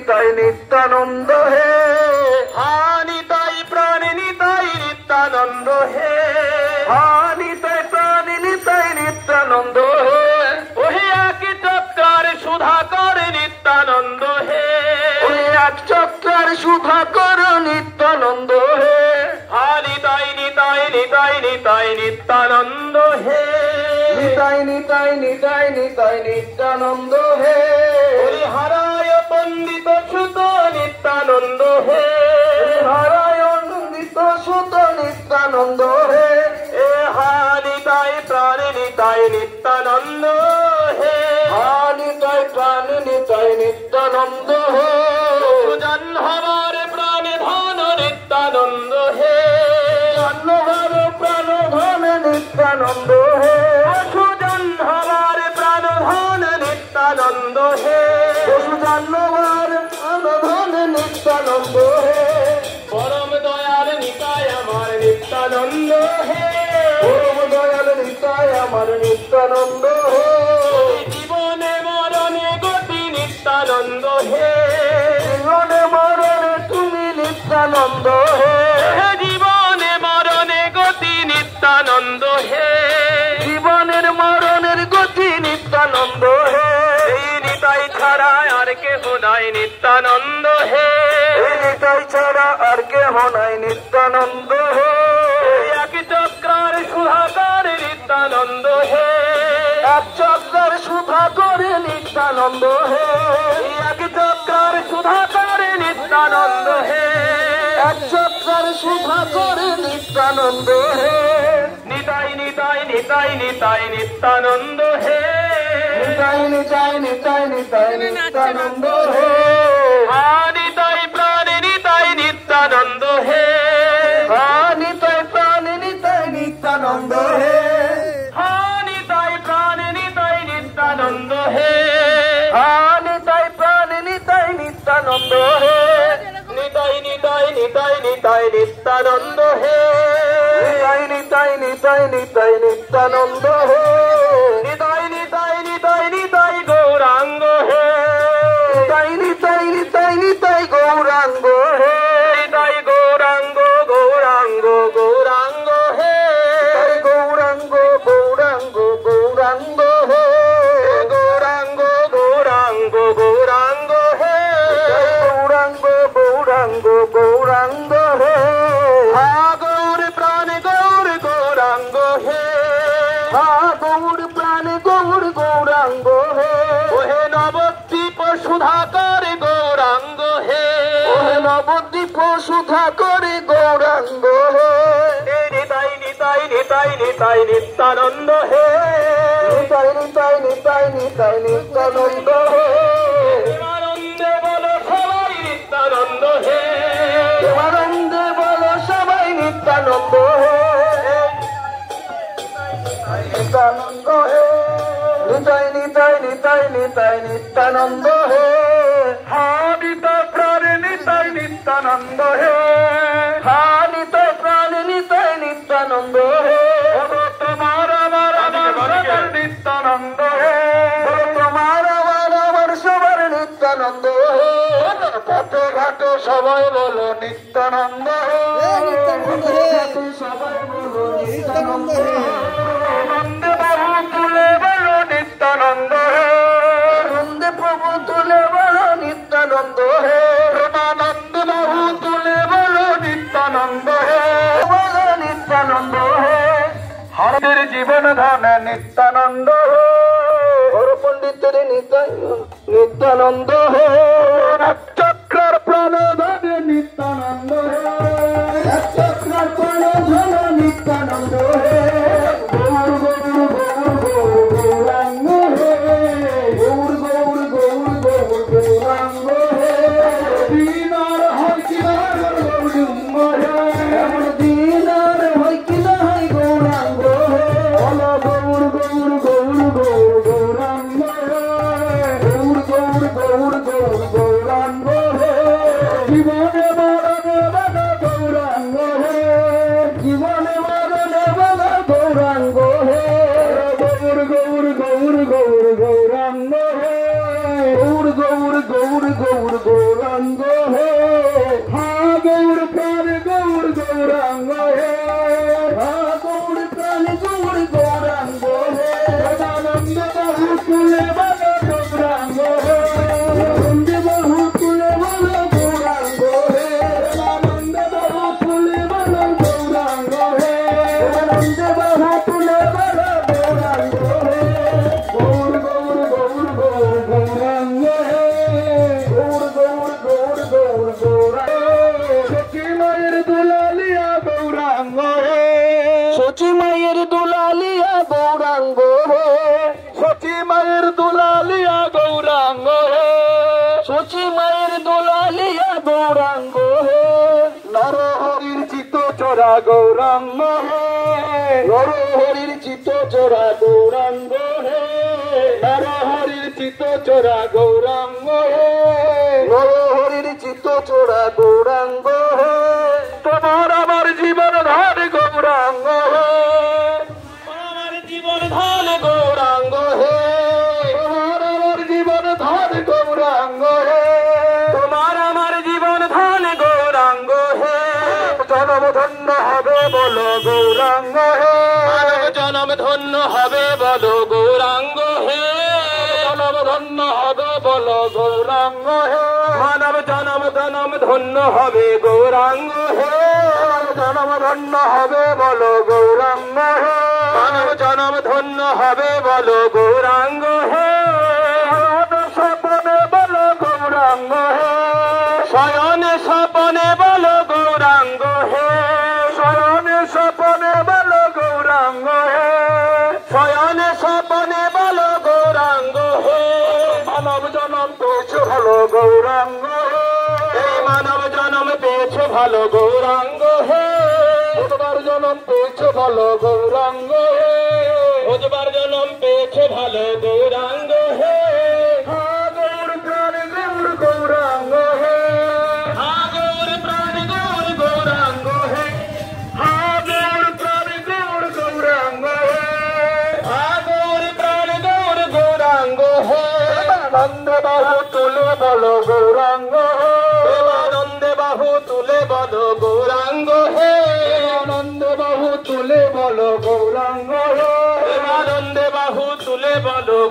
S2: নিতাই নিত্যানন্দ হে হানিতাই প্রাণ নিতাই নিত্যানন্দ হে হানিতাই প্রাণ নিতাই নিত্যানন্দ হে ওহে এক চক্রার সুধা সুধাকর নিত্যানন্দ হে ওহে এক চক্রার সুধা সুধাকর নিত্যানন্দ হে হানিতাই নিতাই নিতাই নিতাই নিত্যানন্দ হে নিতাই নিতাই নিতাই নিতাই নিত্যানন্দ হে হরিহারা পন্ডিত সুত নিত্যানন্দ হে হরায়ন্দিত সুত নিত্যানন্দ হে এ হানিতাই প্রাণে নিতাই নিত্যানন্দ হে হানিতাই প্রাণে নিতাই নিত্যানন্দ হে জন হবার প্রাণে ধন নিত্যানন্দ হে জন প্রাণ ধন নিত্যানন্দ হে সুজন হবার প্রাণ ধন নিত্যানন্দ হে ধন্যবাদ আনধন নিত্যানন্দ হে পরম দয়াল নিতায় আমার নিত্যানন্দ হে পরম দয়াল নিতায় আমার নিত্যানন্দ হে জীবনে মরণে গতি নিত্যানন্দ হে জীবনে মরণে তুমি নিত্যানন্দ হে কে নাই নিত্যানন্দ হে নিতাই ছাড়া আর কে নাই নিত্যানন্দ হে এক চক্রার সুধাকার নিত্যানন্দ হে এক চক্রার সুধাকার নিত্যানন্দ হে এক চক্রার সুধাকার নিত্যানন্দ হে এক চক্রার সুধাকার নিত্যানন্দ হে নিতাই নিতাই নিতাই নিতাই নিত্যানন্দ হে
S1: নিতাই নিতাই নিতাই নিতাই
S2: নিত্যানন্দ হে নিতাই প্রাণ নিতাই নিত্যানন্দ হে নিতাই প্রাণ নিতাই নিত্যানন্দ হে নিতাই প্রাণ নিতাই নিত্যানন্দ হে নিতাই প্রাণ নিতাই নিত্যানন্দ হে নিতাই নিতাই নিতাই নিতাই নিত্যানন্দ হে নিতাই নিতাই নিতাই নিতাই নিত্যানন্দ হে নিতাই নিত্যানন্দ হে নিতাই নিতাই নিতাই নিতাই নিত্যানন্দ হে সবাই নিত্যানন্দ হে প্রেমানন্দে নিতাই নিতাই নিতাই নিত্যানন্দ হে হাবিত প্রাণ নিতাই নিত্যানন্দ হে প্রাণ নিতাই সবাই বলো নিত্যানন্দ নিত্যানন্দ প্রভু তুলে বলো নিত্যানন্দ নন্দে প্রভু তুলে বলো নিত্যানন্দ হে রমানন্দ বাবু তুলে বলো নিত্যানন্দ হে বলো নিত্যানন্দ হে হরের জীবন নিত্যানন্দ হর পণ্ডিতের নিত্যানন্দ হে Yeah. চিত চোরা গৌরাঙ্গ হে হরির চিত চোরা গৌরাঙ্গ হে তোমার আমার জীবন ধন গৌরাঙ্গ হে জীবন ধন গৌরাঙ্গ হে তোমার আমার জীবন ধন গৌরাঙ্গ হে তোমার জীবন ধন গৌরাঙ্গ হে জনম ধন্য হবে বল গৌরাঙ্গ হে জনম ধন্য হবে বল গৌরাঙ্গ হে ধন্য হবে বল গৌরাঙ্গ হে মানব জনম জনম ধন্য হবে গৌরাঙ্গ হে জনম ধন্য হবে বল গৌরাঙ্গ হে মানব জনম ধন্য হবে বল গৌরাঙ্গ হে সপনে বল গৌরাঙ্গ হে শয়নে সপনে বল গৌরাঙ্গ হে শয়নে সপনে গৌরাঙ্গ এই মানব জনম পেয়েছো ভালো গৌরাঙ্গ হে বুধবার জনম পেয়েছো ভালো গৌরাঙ্গ হে বুধবার জনম পেয়েছো ভালো গৌরাঙ্গ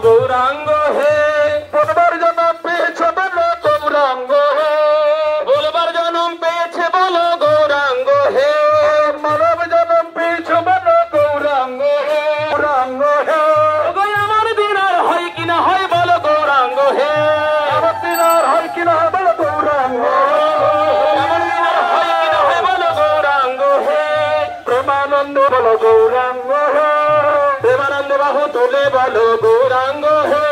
S2: গৌরাঙ্গ হে বলে বলো গৌরাঙ্গ হে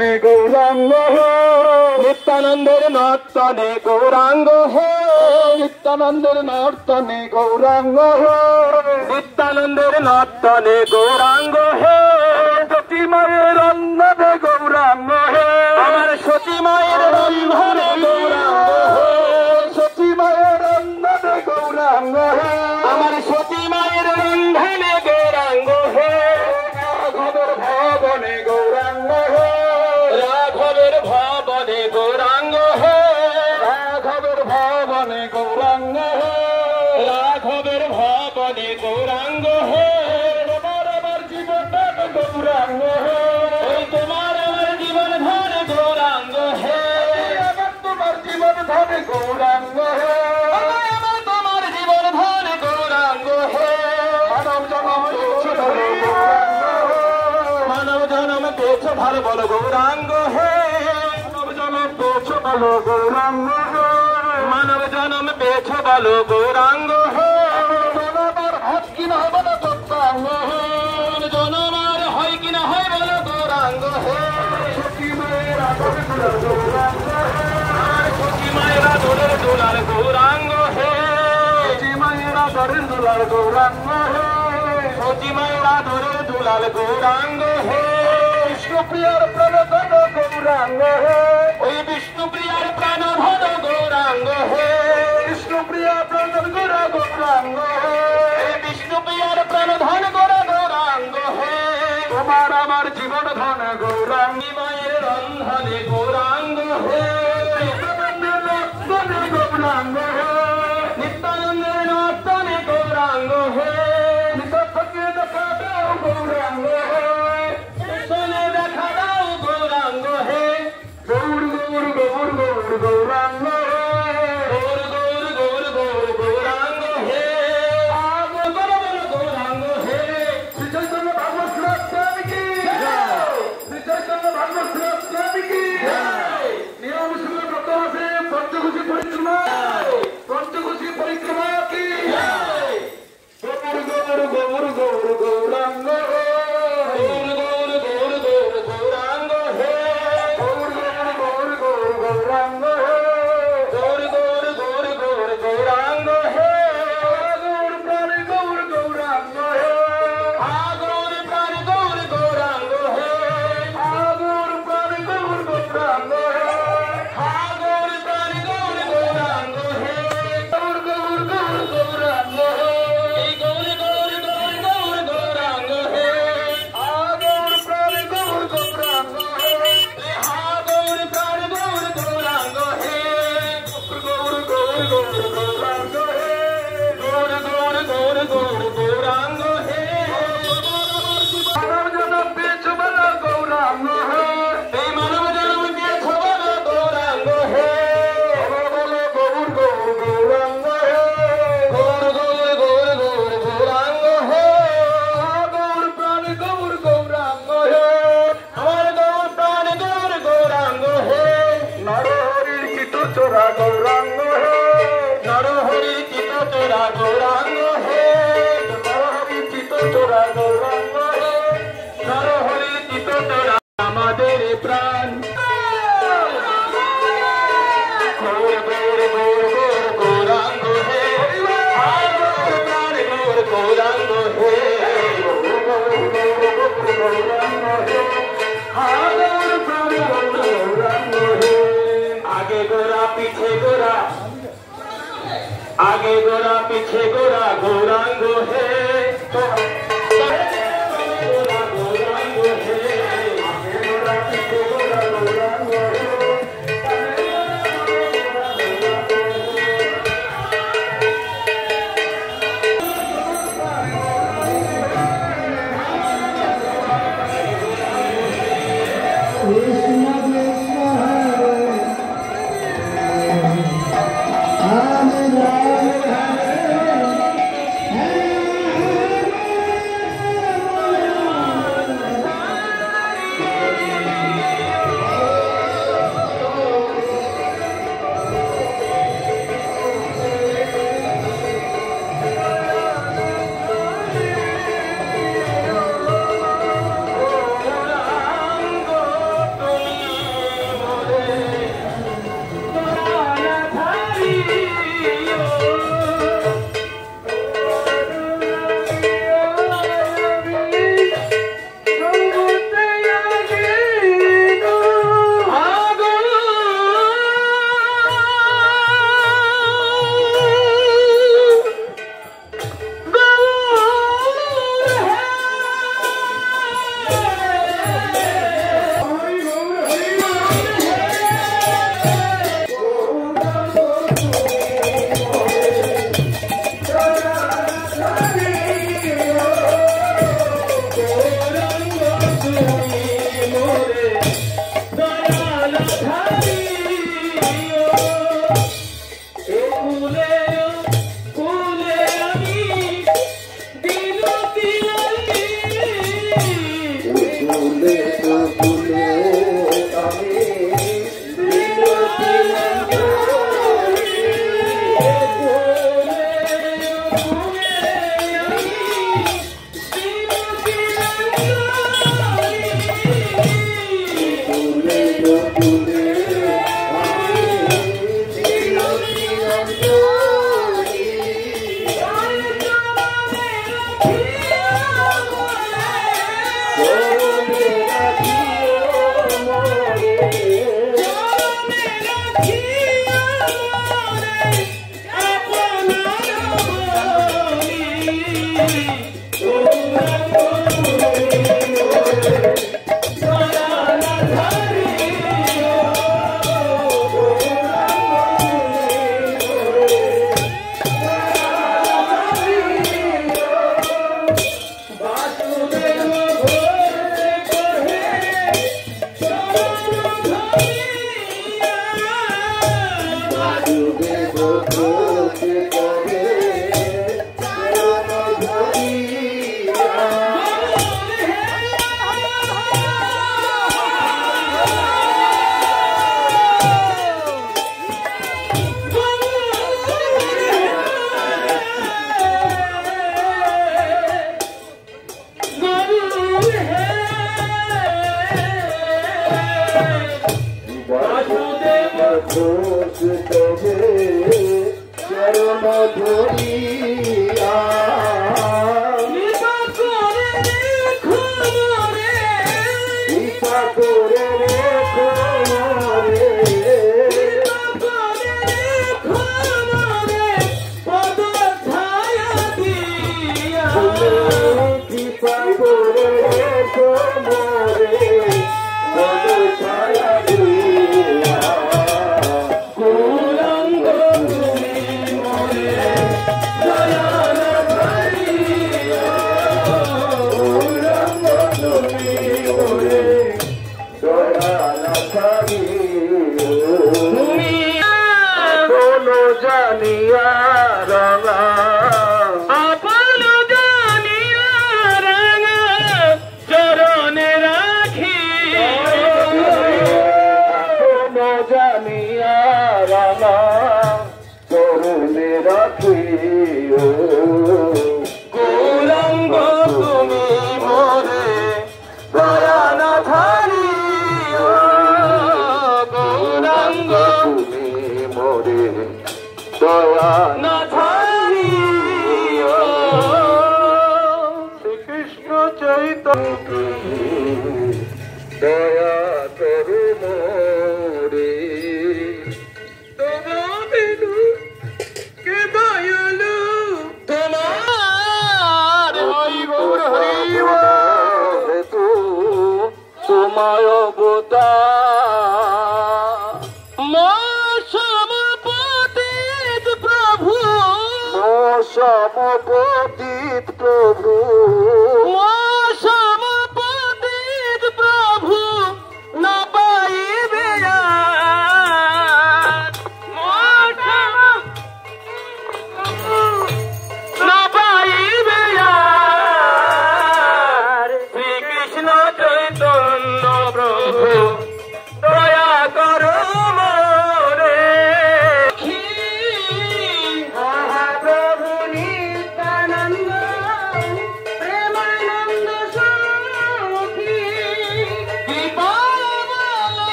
S2: নর্তনে গৌরাঙ্গ হে নিত্যানন্দের নর্তনে গৌরাঙ্গ হে নিত্যানন্দের নর্তনে গৌরাঙ্গ হে নিত্যানন্দের নর্তনে গৌরাঙ্গ হে সতী মায়ের অন্নদে গৌরাঙ্গ হে আমার সতী মায়ের অন্নদে ভবানী গৌরাঙ্গ রাঘবের ভবানী গৌরাঙ্গ হে তোমার আমার জীবন
S1: গৌরাঙ্গ হে তোমার আমার জীবন ধন গৌরাঙ্গ হে
S2: তোমার জীবন ধন গৌরাঙ্গ হে তোমার জীবন ধন গৌরাঙ্গ হে
S1: মানব জনম
S2: মানব জনম পেয়েছ ভালো বলো গৌরাঙ্গ হে মানব জনম পেয়েছ ভালো গৌরাঙ্গ হয়েছে বলো গৌরাঙ্গ জনমার হয় কিনা হয় বলো তত্ত্বাঙ্গ জনমার হয় কিনা হয় বলো গৌরাঙ্গ গৌরাঙ্গ হে বিষ্ণুপ্রিয়ার প্রণধন গৌরাঙ্গ হে ওই বিষ্ণুপ্রিয়ার প্রাণধন গৌরাঙ্গ হে বিষ্ণুপ্রিয়া প্রাণ গোরা গৌরাঙ্গ হে বিষ্ণুপ্রিয়ার প্রাণ ধন গোরা গৌরাঙ্গ হে তোমার আমার জীবন ধন গৌরাঙ্গী মায়ের রন্ধনে গৌরাঙ্গ হে গৌরাঙ্গ হে পিছে গোরা আগে গোরা পিছে গোরা গৌরাঙ্গ হে